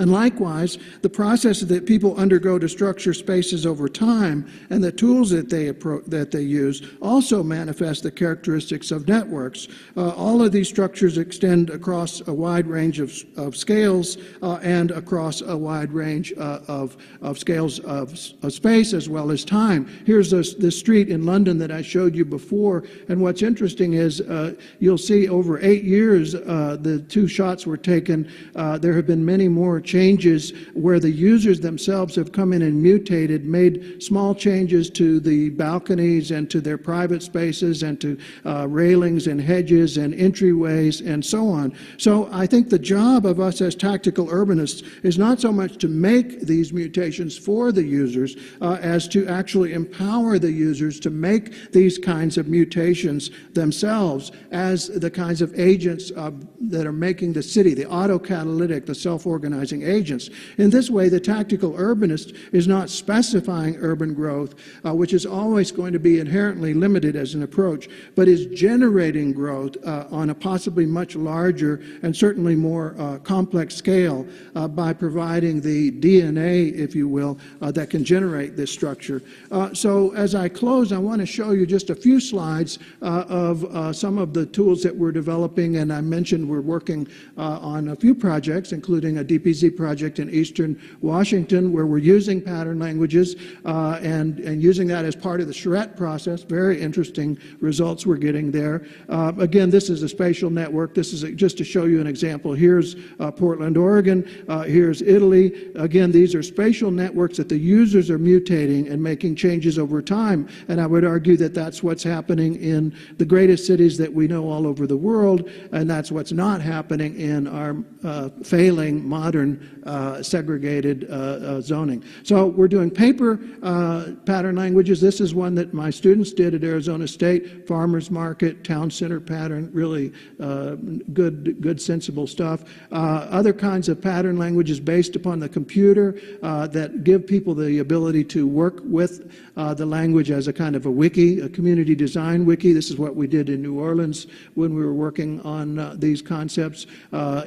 And likewise, the processes that people undergo to structure spaces over time and the tools that they, that they use also manifest the characteristics of networks. Uh, all of these structures extend across a wide range of, of scales uh, and across a wide range uh, of, of scales of, of space as well as time. Here's this, this street in London that I showed you before, and what's interesting is uh, you'll see over eight years uh, the two shots were taken. Uh, there have been many more changes where the users themselves have come in and mutated, made small changes to the balconies and to their private spaces and to uh, railings and hedges and entryways and so on. So I think the job of us as tactical urbanists is not so much to make these mutations for the users uh, as to actually empower the users to make these kinds of mutations themselves as the kinds of agents uh, that are making the city, the autocatalytic, the self-organizing agents. In this way, the tactical urbanist is not specifying urban growth, uh, which is always going to be inherently limited as an approach, but is generating growth uh, on a possibly much larger and certainly more uh, complex scale uh, by providing the DNA, if you will, uh, that can generate this structure. Uh, so as I close, I want to show you just a few slides of some of the tools that we're developing, and I mentioned we're working on a few projects, including a DPZ project in eastern Washington, where we're using pattern languages uh, and, and using that as part of the charrette process. Very interesting results we're getting there. Uh, again, this is a spatial network. This is a, just to show you an example. Here's uh, Portland, Oregon. Uh, here's Italy. Again, these are spatial networks that the users are mutating and making changes over time. And I would argue that that's what's happening in the greatest cities that we know all over the world, and that's what's not happening in our uh, failing modern uh, segregated uh, uh, zoning. So we're doing paper uh, pattern languages. This is one that my students did at Arizona State, farmers market, town center pattern, really uh, good, good, sensible stuff. Other kinds of pattern languages based upon the computer that give people the ability to work with the language as a kind of a wiki, a community design wiki. This is what we did in New Orleans when we were working on these concepts,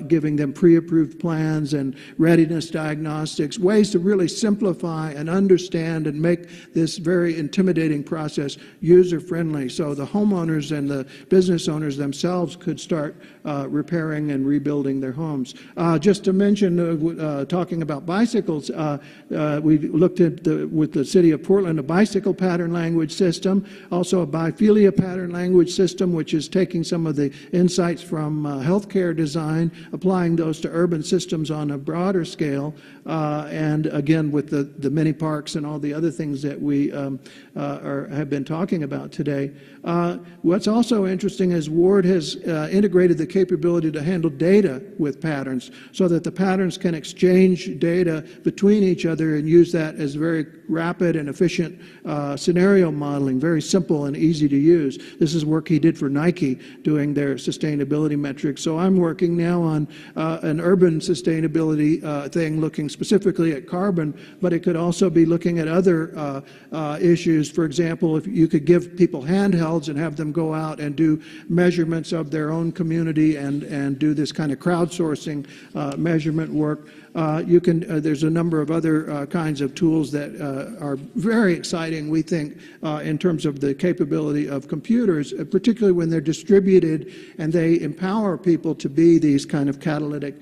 giving them pre-approved plans and readiness diagnostics, ways to really simplify and understand and make this very intimidating process user-friendly so the homeowners and the business owners themselves could start uh, repairing and rebuilding their homes. Uh, just to mention, uh, uh, talking about bicycles, uh, uh, we looked at the, with the city of Portland a bicycle pattern language system, also a biophilia pattern language system, which is taking some of the insights from healthcare design, applying those to urban systems on a broader scale, uh, and again with the, the mini parks and all the other things that we um, uh, are, have been talking about today. Uh, what's also interesting is Ward has uh, integrated the capability to handle data with patterns so that the patterns can exchange data between each other and use that as very rapid and efficient uh, scenario modeling, very simple and easy to use. This is work he did for Nike doing their sustainability metrics. So I'm working now on uh, an urban sustainability thing looking specifically at carbon, but it could also be looking at other uh, uh, issues. For example, if you could give people handhelds and have them go out and do measurements of their own community and, and do this kind of crowdsourcing uh, measurement work. Uh, you can, uh, there's a number of other uh, kinds of tools that uh, are very exciting, we think, uh, in terms of the capability of computers, uh, particularly when they're distributed and they empower people to be these kind of catalytic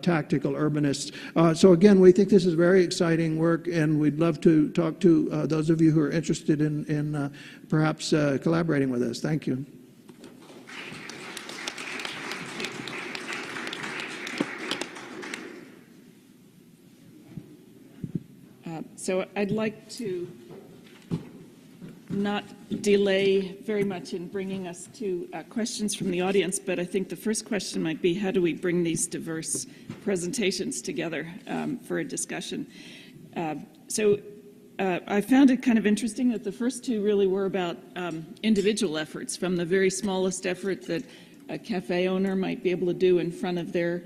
tactical urbanists. So again, we think this is very exciting work, and we'd love to talk to those of you who are interested in, perhaps collaborating with us. Thank you. So I'd like to not delay very much in bringing us to uh, questions from the audience, but I think the first question might be, how do we bring these diverse presentations together um, for a discussion? Uh, So uh, I found it kind of interesting that the first two really were about um, individual efforts, from the very smallest effort that a cafe owner might be able to do in front of their,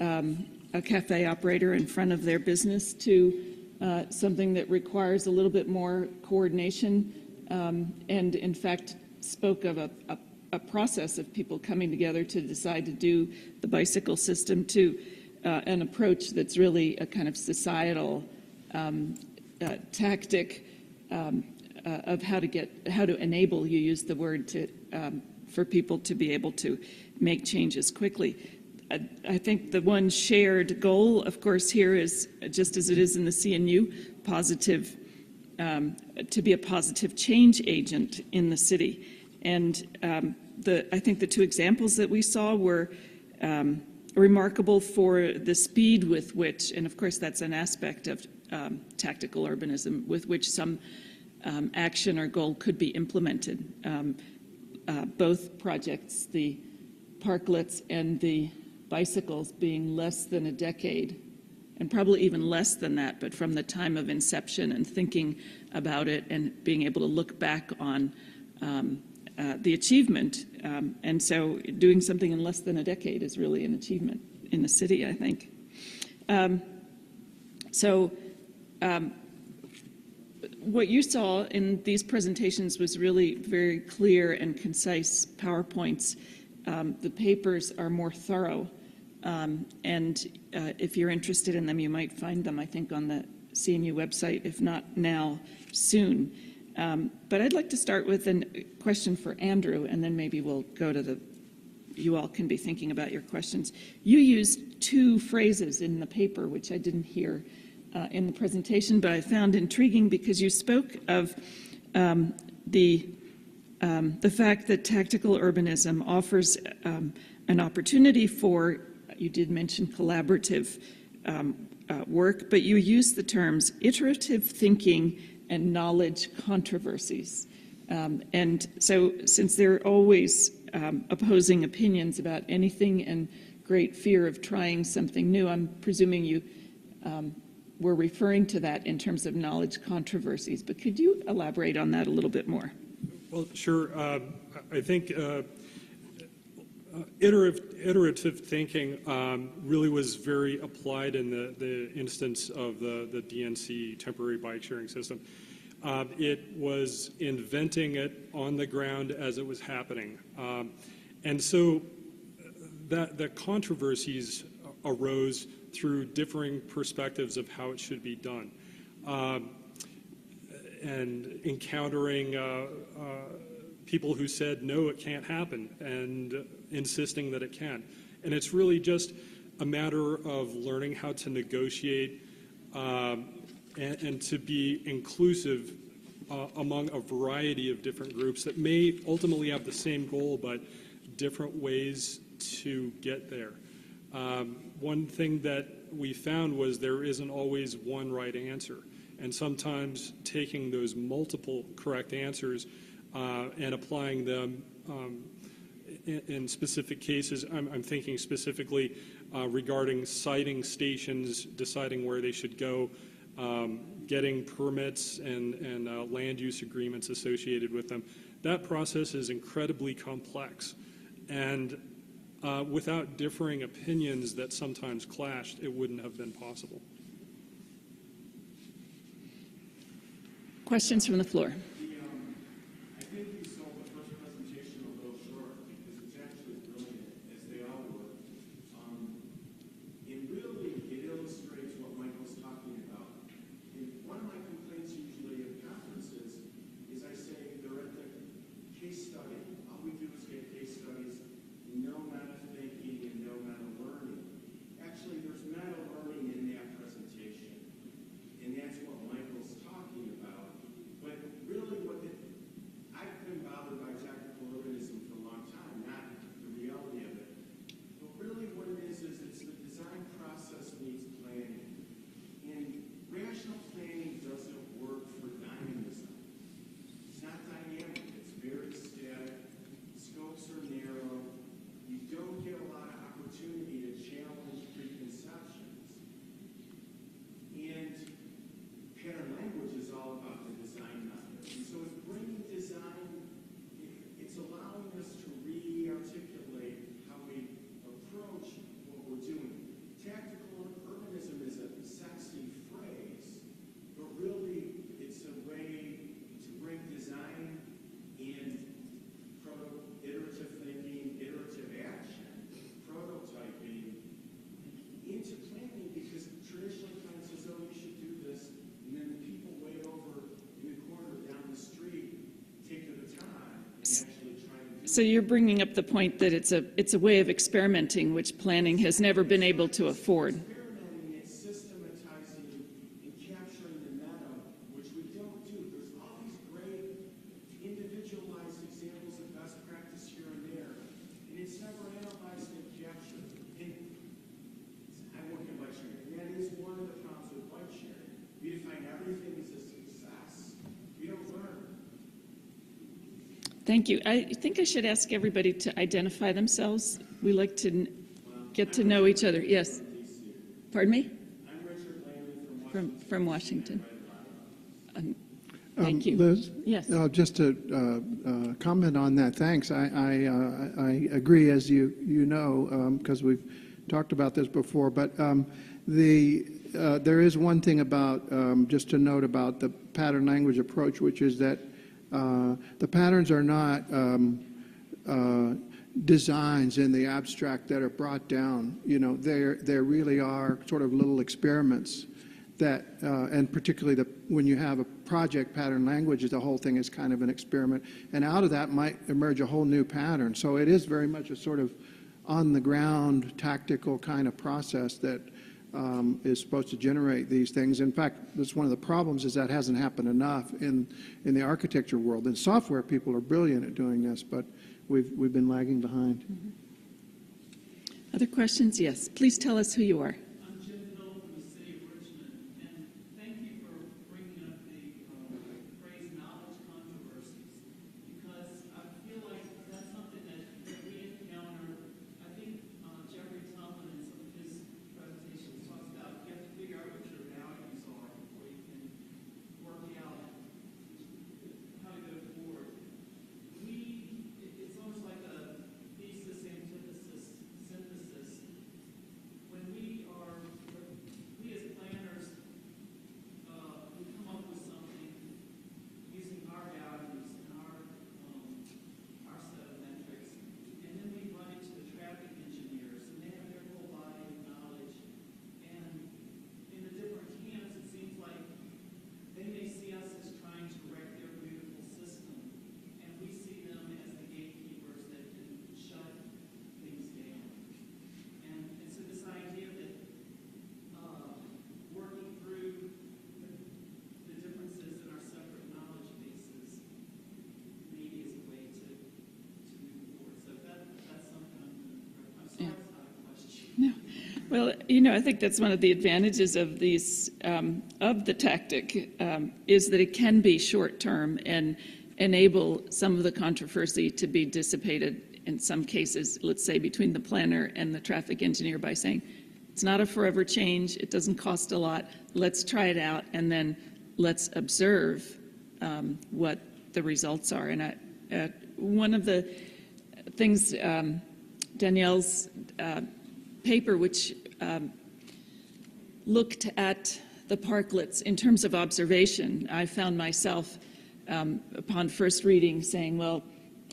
um, a cafe operator in front of their business, to uh, something that requires a little bit more coordination, um, and in fact spoke of a, a, a process of people coming together to decide to do the bicycle system, to uh, an approach that's really a kind of societal um, uh, tactic um, uh, of how to get, how to enable, you use the word, to, um, for people to be able to make changes quickly. I, think the one shared goal, of course, here is, just as it is in the CNU, positive, um, to be a positive change agent in the city. And um, the, I think the two examples that we saw were um, remarkable for the speed with which, and of course that's an aspect of um, tactical urbanism, with which some um, action or goal could be implemented. Um, uh, both projects, the parklets and the bicycles, being less than a decade, and probably even less than that, but from the time of inception and thinking about it and being able to look back on um, uh, the achievement. Um, and so doing something in less than a decade is really an achievement in the city, I think. Um, so um, what you saw in these presentations was really very clear and concise PowerPoints. Um, the papers are more thorough. Um, and uh, if you're interested in them, you might find them, I think, on the CNU website, if not now, soon. Um, but I'd like to start with a question for Andrew, and then maybe we'll go to the, you all can be thinking about your questions. You used two phrases in the paper, which I didn't hear uh, in the presentation, but I found intriguing because you spoke of um, the, um, the fact that tactical urbanism offers um, an opportunity for, you did mention collaborative um, uh, work, but you used the terms iterative thinking and knowledge controversies. Um, and so, since there are always um, opposing opinions about anything and great fear of trying something new, I'm presuming you um, were referring to that in terms of knowledge controversies. But could you elaborate on that a little bit more? Well, sure. Uh, I think uh, uh, iterative, iterative thinking um, really was very applied in the, the instance of the, the DNC temporary bike sharing system. Um, it was inventing it on the ground as it was happening. Um, and so that, the controversies arose through differing perspectives of how it should be done. Um, and encountering uh, uh, people who said, no, it can't happen, and insisting that it can. And it's really just a matter of learning how to negotiate um, and, and, to be inclusive uh, among a variety of different groups that may ultimately have the same goal, but different ways to get there. Um, one thing that we found was there isn't always one right answer. And sometimes taking those multiple correct answers uh, and applying them um, in, in, specific cases, I'm, I'm thinking specifically uh, regarding siting stations, deciding where they should go, um, getting permits and, and uh, land use agreements associated with them. That process is incredibly complex. And uh, without differing opinions that sometimes clashed, it wouldn't have been possible. Questions from the floor? So you're bringing up the point that it's a, it's a way of experimenting, which planning has never been able to afford. experimenting at systematizing and capturing the meta, which we don't do. There's all these great individualized examples of best practice here and there, and it's never analyzed and captured. And I work in bike sharing, and that is one of the problems with bike sharing. We define everything as a success. We don't learn. Thank you. I think I should ask everybody to identify themselves. We like to get to know each other. Yes. Pardon me? I'm Richard Lehman from From, Washington. Um, Um, Thank you. Liz? Yes. Uh, Just to uh, uh, comment on that, thanks. I, I, uh, I agree, as you, you know, because we've talked about this before, but um, the, uh, there is one thing about, um, just to note about the pattern language approach, which is that uh, the patterns are not um, uh, designs in the abstract that are brought down. You know, they really are sort of little experiments that, uh, and particularly the, when you have a project pattern language, the whole thing is kind of an experiment. And out of that might emerge a whole new pattern. So it is very much a sort of on the ground, tactical kind of process that um, is supposed to generate these things. In fact, that's one of the problems is that hasn't happened enough in, in the architecture world. In software, people are brilliant at doing this, but we've, we've been lagging behind. Other questions? Yes. Please tell us who you are. I'm Jim Hill from the city of Richmond, and thank you for bringing up the uh, phrase knowledge controversies, because I feel like that's something that that we encounter. I think uh, Jeffrey Tumlin in some of his presentations talks about you have to figure out what your values are before you can work out how to go forward. We, it- it's almost like a thesis, antithesis, synthesis when we are, we as planners, uh, we come up with something using our values and our, um, our set of metrics, and then we run it to the traffic engineers, and they have their whole body of knowledge. And in the different camps, it seems like they may see us as trying to wreck their beautiful system, and we see them as the gatekeepers that can shut things down. And, and so this idea that, uh, working through the, the differences in our separate knowledge bases maybe is a way to, to move forward. So that, that's something I'm, I'm sorry it's not a question. No. Well, you know, I think that's one of the advantages of these, um, of the tactic, um, is that it can be short-term and enable some of the controversy to be dissipated in some cases, let's say between the planner and the traffic engineer by saying, it's not a forever change, it doesn't cost a lot, let's try it out, and then let's observe um, what the results are. And I, uh, one of the things, um, Danielle's uh, paper, which um, looked at the parklets in terms of observation, I found myself, um, upon first reading, saying, well,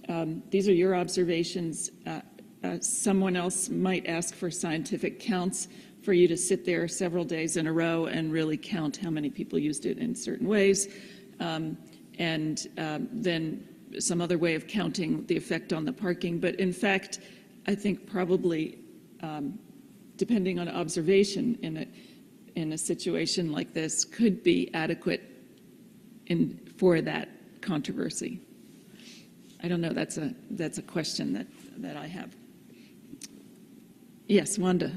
um, these are your observations. Uh, uh, someone else might ask for scientific counts for you to sit there several days in a row and really count how many people used it in certain ways. Um, and um, then some other way of counting the effect on the parking. But in fact, I think probably um, depending on observation in a, in a situation like this, could be adequate in, for that controversy. I don't know, that's a, that's a question that, that I have. Yes, Wanda.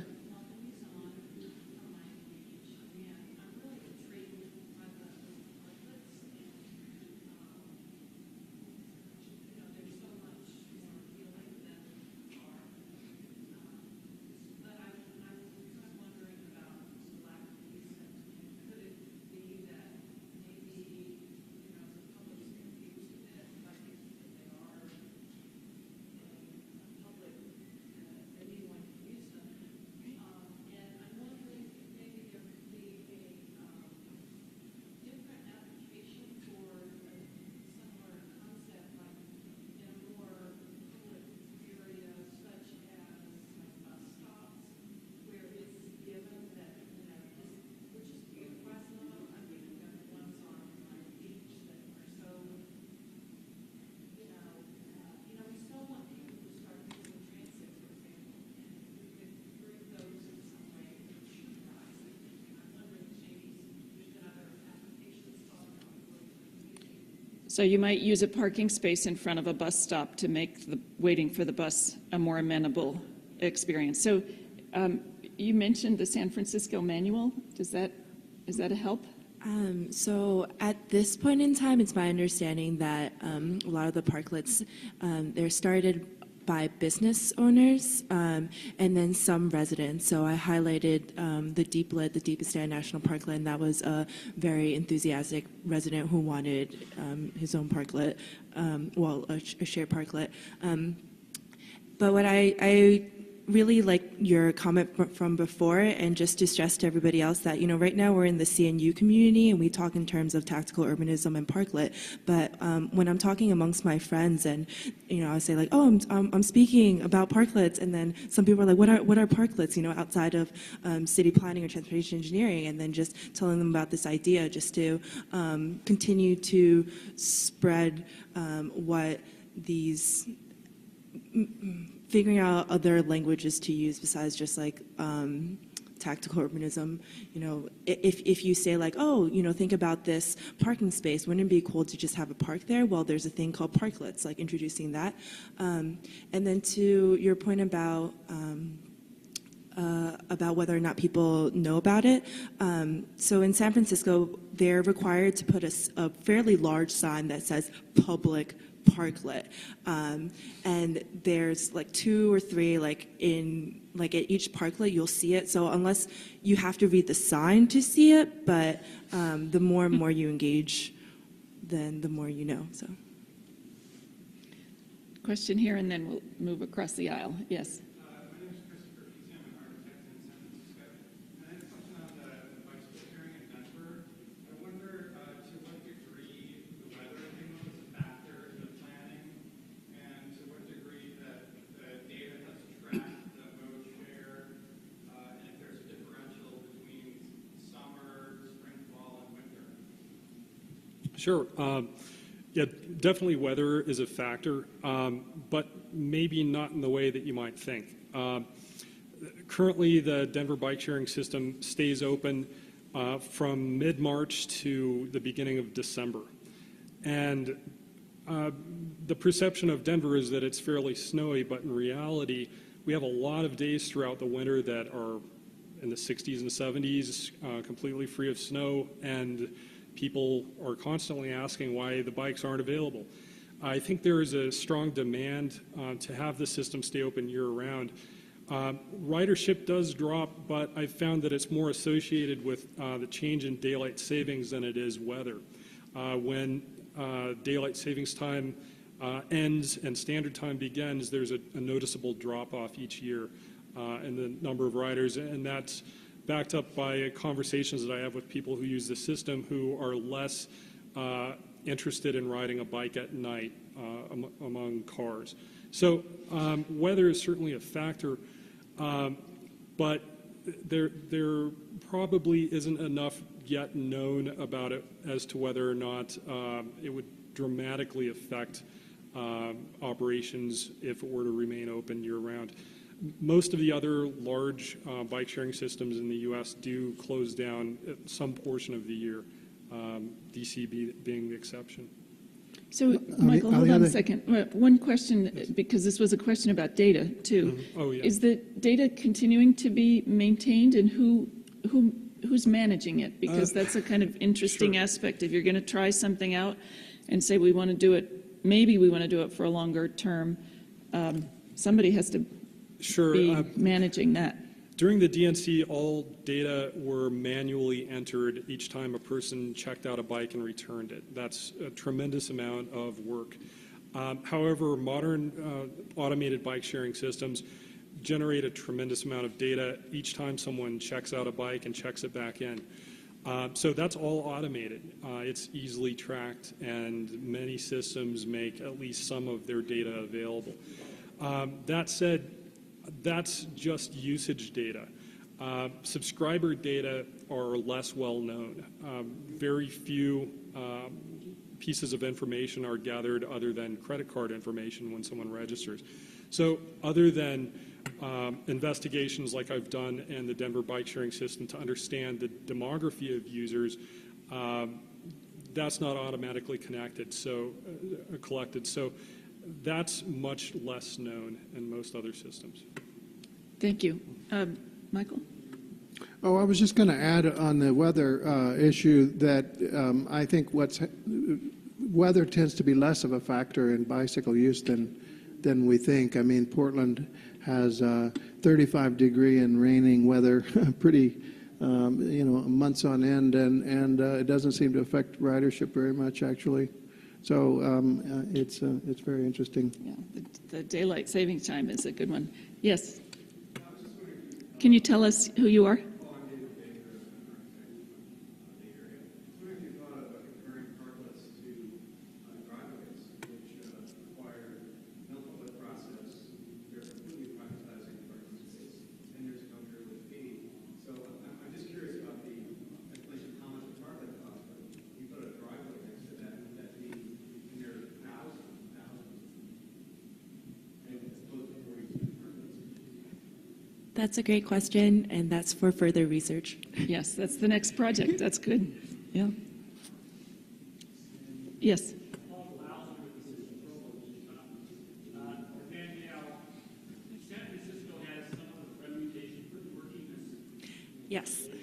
So you might use a parking space in front of a bus stop to make the waiting for the bus a more amenable experience. So um, you mentioned the San Francisco manual. Does that, is that a help? Um, so at this point in time, it's my understanding that um, a lot of the parklets um, they're started by business owners um, and then some residents. So I highlighted um, the Deeplet, the Deepest Stand National Parklet, and that was a very enthusiastic resident who wanted um, his own parklet, um, well, a, a shared parklet. Um, but what I, I really like your comment from before, and just to stress to everybody else that, you know, right now we're in the CNU community and we talk in terms of tactical urbanism and parklet. But um, when I'm talking amongst my friends and, you know, I say like, oh, I'm, I'm, I'm speaking about parklets, and then some people are like, what are, what are parklets, you know, outside of um, city planning or transportation engineering, and then just telling them about this idea just to um, continue to spread um, what these figuring out other languages to use besides just like um, tactical urbanism. You know, if, if you say like, oh, you know, think about this parking space, wouldn't it be cool to just have a park there? Well, there's a thing called parklets, like introducing that. Um, and then to your point about um, uh, about whether or not people know about it. Um, so in San Francisco, they're required to put a fairly large sign that says public parklet. Um, and there's like two or three like in like at each parklet you'll see it. So unless you have to read the sign to see it, but um, the more and more you engage, then the more you know. So. Question here, and then we'll move across the aisle. Yes. Uh, My name is Christopher Keaton, I'm an architect in San Francisco. And I have a question on the the bicycle sharing in Denver. I wonder uh, to what degree the weather thing was a factor in the planning, and to what degree that the data has tracked the mode share, uh, and if there's a differential between summer, spring, fall, and winter. Sure. Um, yeah, definitely weather is a factor, um, but maybe not in the way that you might think. Um, currently, the Denver bike sharing system stays open uh, from mid March to the beginning of December. And uh, the perception of Denver is that it's fairly snowy, but in reality, we have a lot of days throughout the winter that are in the 60s and 70s, uh, completely free of snow, and people are constantly asking why the bikes aren't available. I think there is a strong demand uh, to have the system stay open year round. Um, ridership does drop, but I've found that it's more associated with uh, the change in daylight savings than it is weather. Uh, when uh, daylight savings time uh, ends and standard time begins, there's a, noticeable drop off each year uh, in the number of riders, and that's backed up by conversations that I have with people who use the system who are less uh, interested in riding a bike at night uh, am- among cars. So um, weather is certainly a factor, um, but there there probably isn't enough yet known about it as to whether or not um, it would dramatically affect um, operations if it were to remain open year round. Most of the other large uh, bike sharing systems in the U.S. do close down at some portion of the year, um, DC be, being the exception. So, Michael, on hold on a second. Uh, One question, because this was a question about data, too. Oh, yeah. Is the data continuing to be maintained, and who, who, who's managing it? Because that's a kind of interesting Uh, sure. aspect. If you're going to try something out and say, we want to do it, maybe we want to do it for a longer term, um, somebody has to Sure. be uh, managing that. During the DNC, all data were manually entered each time a person checked out a bike and returned it. That's a tremendous amount of work. Um, however, modern uh, automated bike sharing systems generate a tremendous amount of data each time someone checks out a bike and checks it back in. Uh, so that's all automated. Uh, it's easily tracked, and many systems make at least some of their data available. Um, that said, that's just usage data. Uh, subscriber data are less well known. Um, very few um, pieces of information are gathered other than credit card information when someone registers. So, other than um, investigations like I've done in the Denver bike sharing system to understand the demography of users, um, that's not automatically connected, so uh, collected. So that's much less known in most other systems. Thank you. Um, Michael? Oh, I was just going to add on the weather uh, issue that um, I think what's weather tends to be less of a factor in bicycle use than than we think. I mean, Portland has uh, 35 degree and raining weather, pretty um, you know months on end, and and uh, it doesn't seem to affect ridership very much actually. So um, uh, it's uh, it's very interesting. Yeah, the- the daylight saving time is a good one. Yes? Can you tell us who you are? wondering if you thought of comparing parklets to uh, driveways, which uh, require no public process. They're completely privatizing parking space, ten years ago here with fee. So I'm, I'm just curious about the explanation of how much a parklet costs, but you put a driveway next to that, would that be in their thousands, thousands? And as opposed to forty-two parklets? That's a great question, and that's for further research. Yes, that's the next project. That's good. Yeah. Yes? Uh, Danielle, San Francisco has some of the reputation for quirkiness, Yes. and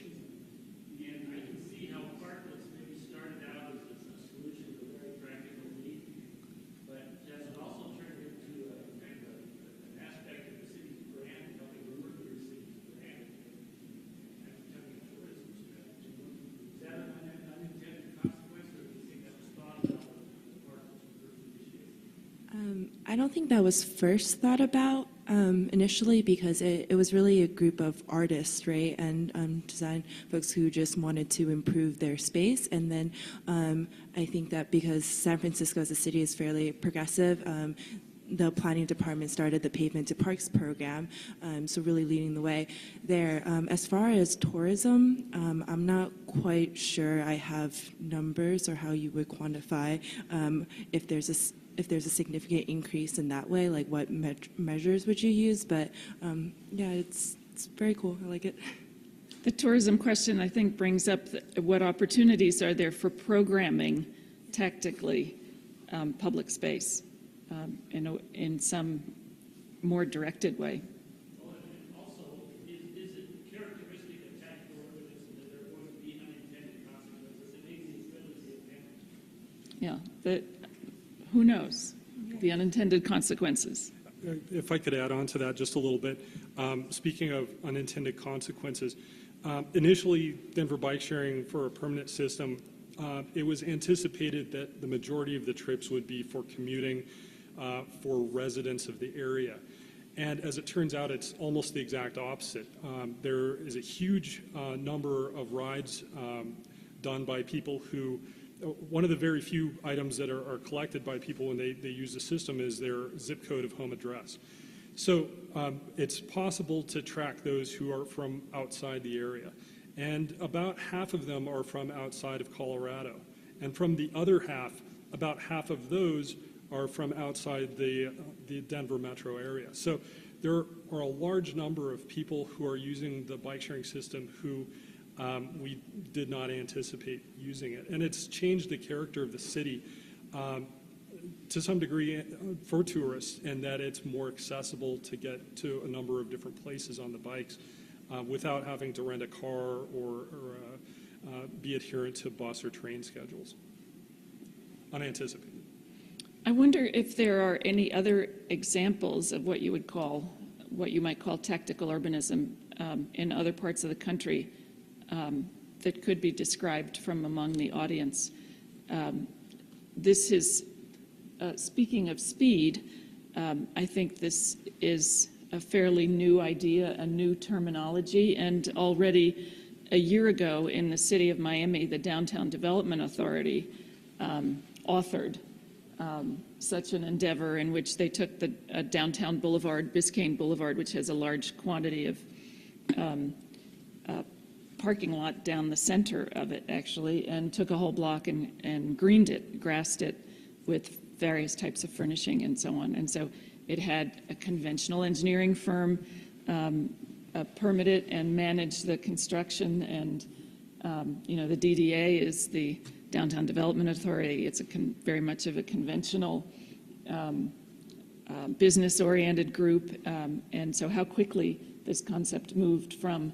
I can see how parklets maybe started out as a solution to a very practical need, but has it also turned into a kind of an aspect of the city's brand, helping to work your city's brand, and becoming a tourism strategy? Is that an un- unintended consequence, or do you think that was thought about when the parklets were first initiated? Um, I don't think that was first thought about um, initially because it, it was really a group of artists, right, and um, design folks who just wanted to improve their space. And then um, I think that because San Francisco as a city is fairly progressive, um, the planning department started the Pavement to Parks program, um, so really leading the way there. Um, as far as tourism, um, I'm not quite sure I have numbers or how you would quantify um, if there's a if there's a significant increase in that way, like what me- measures would you use? But um, yeah, it's it's very cool. I like it. The tourism question, I think, brings up the- what opportunities are there for programming tactically um, public space um, in, a- in some more directed way. Urbanism that who knows? The unintended consequences. Uh, If I could add on to that just a little bit, um, speaking of unintended consequences, um, initially Denver bike sharing for a permanent system, uh, it was anticipated that the majority of the trips would be for commuting uh, for residents of the area. And as it turns out, it's almost the exact opposite. Um, there is a huge uh, number of rides um, done by people who, one of the very few items that are, are collected by people when they, they use the system is their zip code of home address. So um, it's possible to track those who are from outside the area. And about half of them are from outside of Colorado. And from the other half, about half of those are from outside the, uh, the Denver metro area. So there are a large number of people who are using the bike sharing system who um, we did not anticipate using it. And it's changed the character of the city um, to some degree uh, for tourists in that it's more accessible to get to a number of different places on the bikes uh, without having to rent a car or, or uh, uh, be adherent to bus or train schedules. Unanticipated. I wonder if there are any other examples of what you would call, what you might call tactical urbanism um, in other parts of the country um, that could be described from among the audience. Um, This is, uh, speaking of speed, um, I think this is a fairly new idea, a new terminology, and already a year ago in the city of Miami, the Downtown Development Authority um, authored um, such an endeavor in which they took the uh, downtown boulevard, Biscayne Boulevard, which has a large quantity of um, uh, parking lot down the center of it, actually, and took a whole block and, and greened it, grassed it with various types of furnishing and so on. And so it had a conventional engineering firm um, uh, permit it and manage the construction. And, um, you know, the DDA is the Downtown Development Authority. It's a very much of a conventional um, uh, business-oriented group. Um, and so how quickly this concept moved from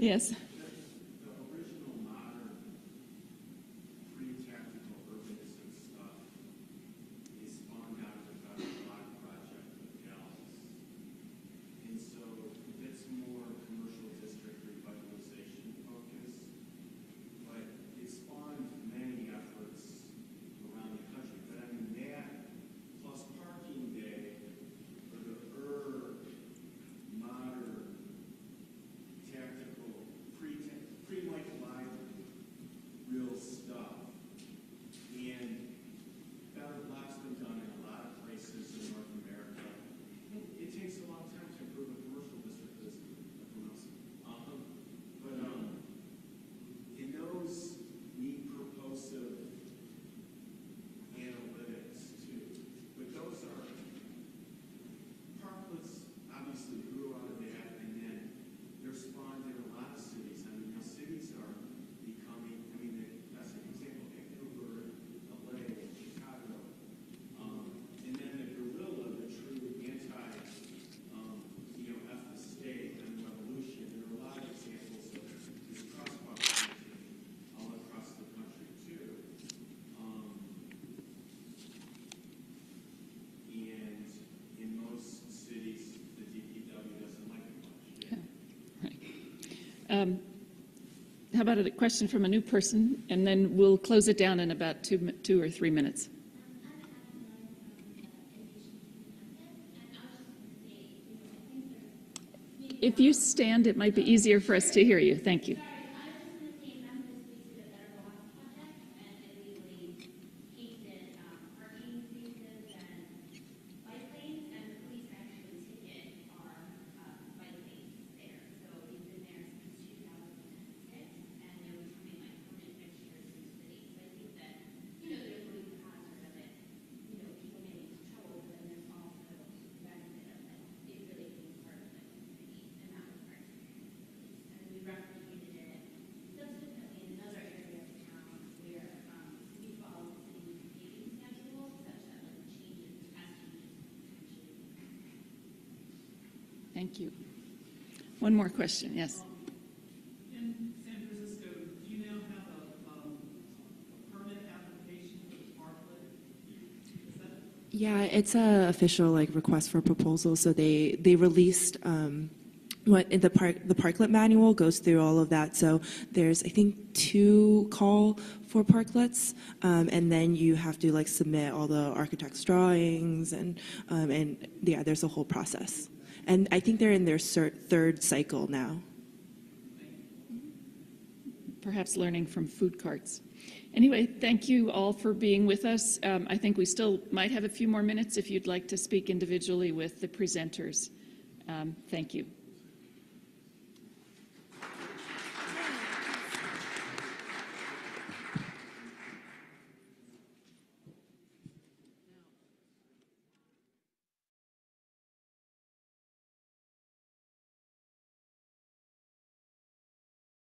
Yes. Um, how about a question from a new person, and then we'll close it down in about two, two or three minutes. If you stand, it might be easier for us to hear you. Thank you. you. One more question, yes. Yeah, it's a official like request for proposal. So they they released um, what in the park the parklet manual goes through all of that. So there's I think two call for parklets, um, and then you have to like submit all the architect's drawings and um, and yeah, there's a whole process. And I think they're in their third cycle now. Perhaps learning from food carts. Anyway, thank you all for being with us. Um, I think we still might have a few more minutes if you'd like to speak individually with the presenters. Um, thank you.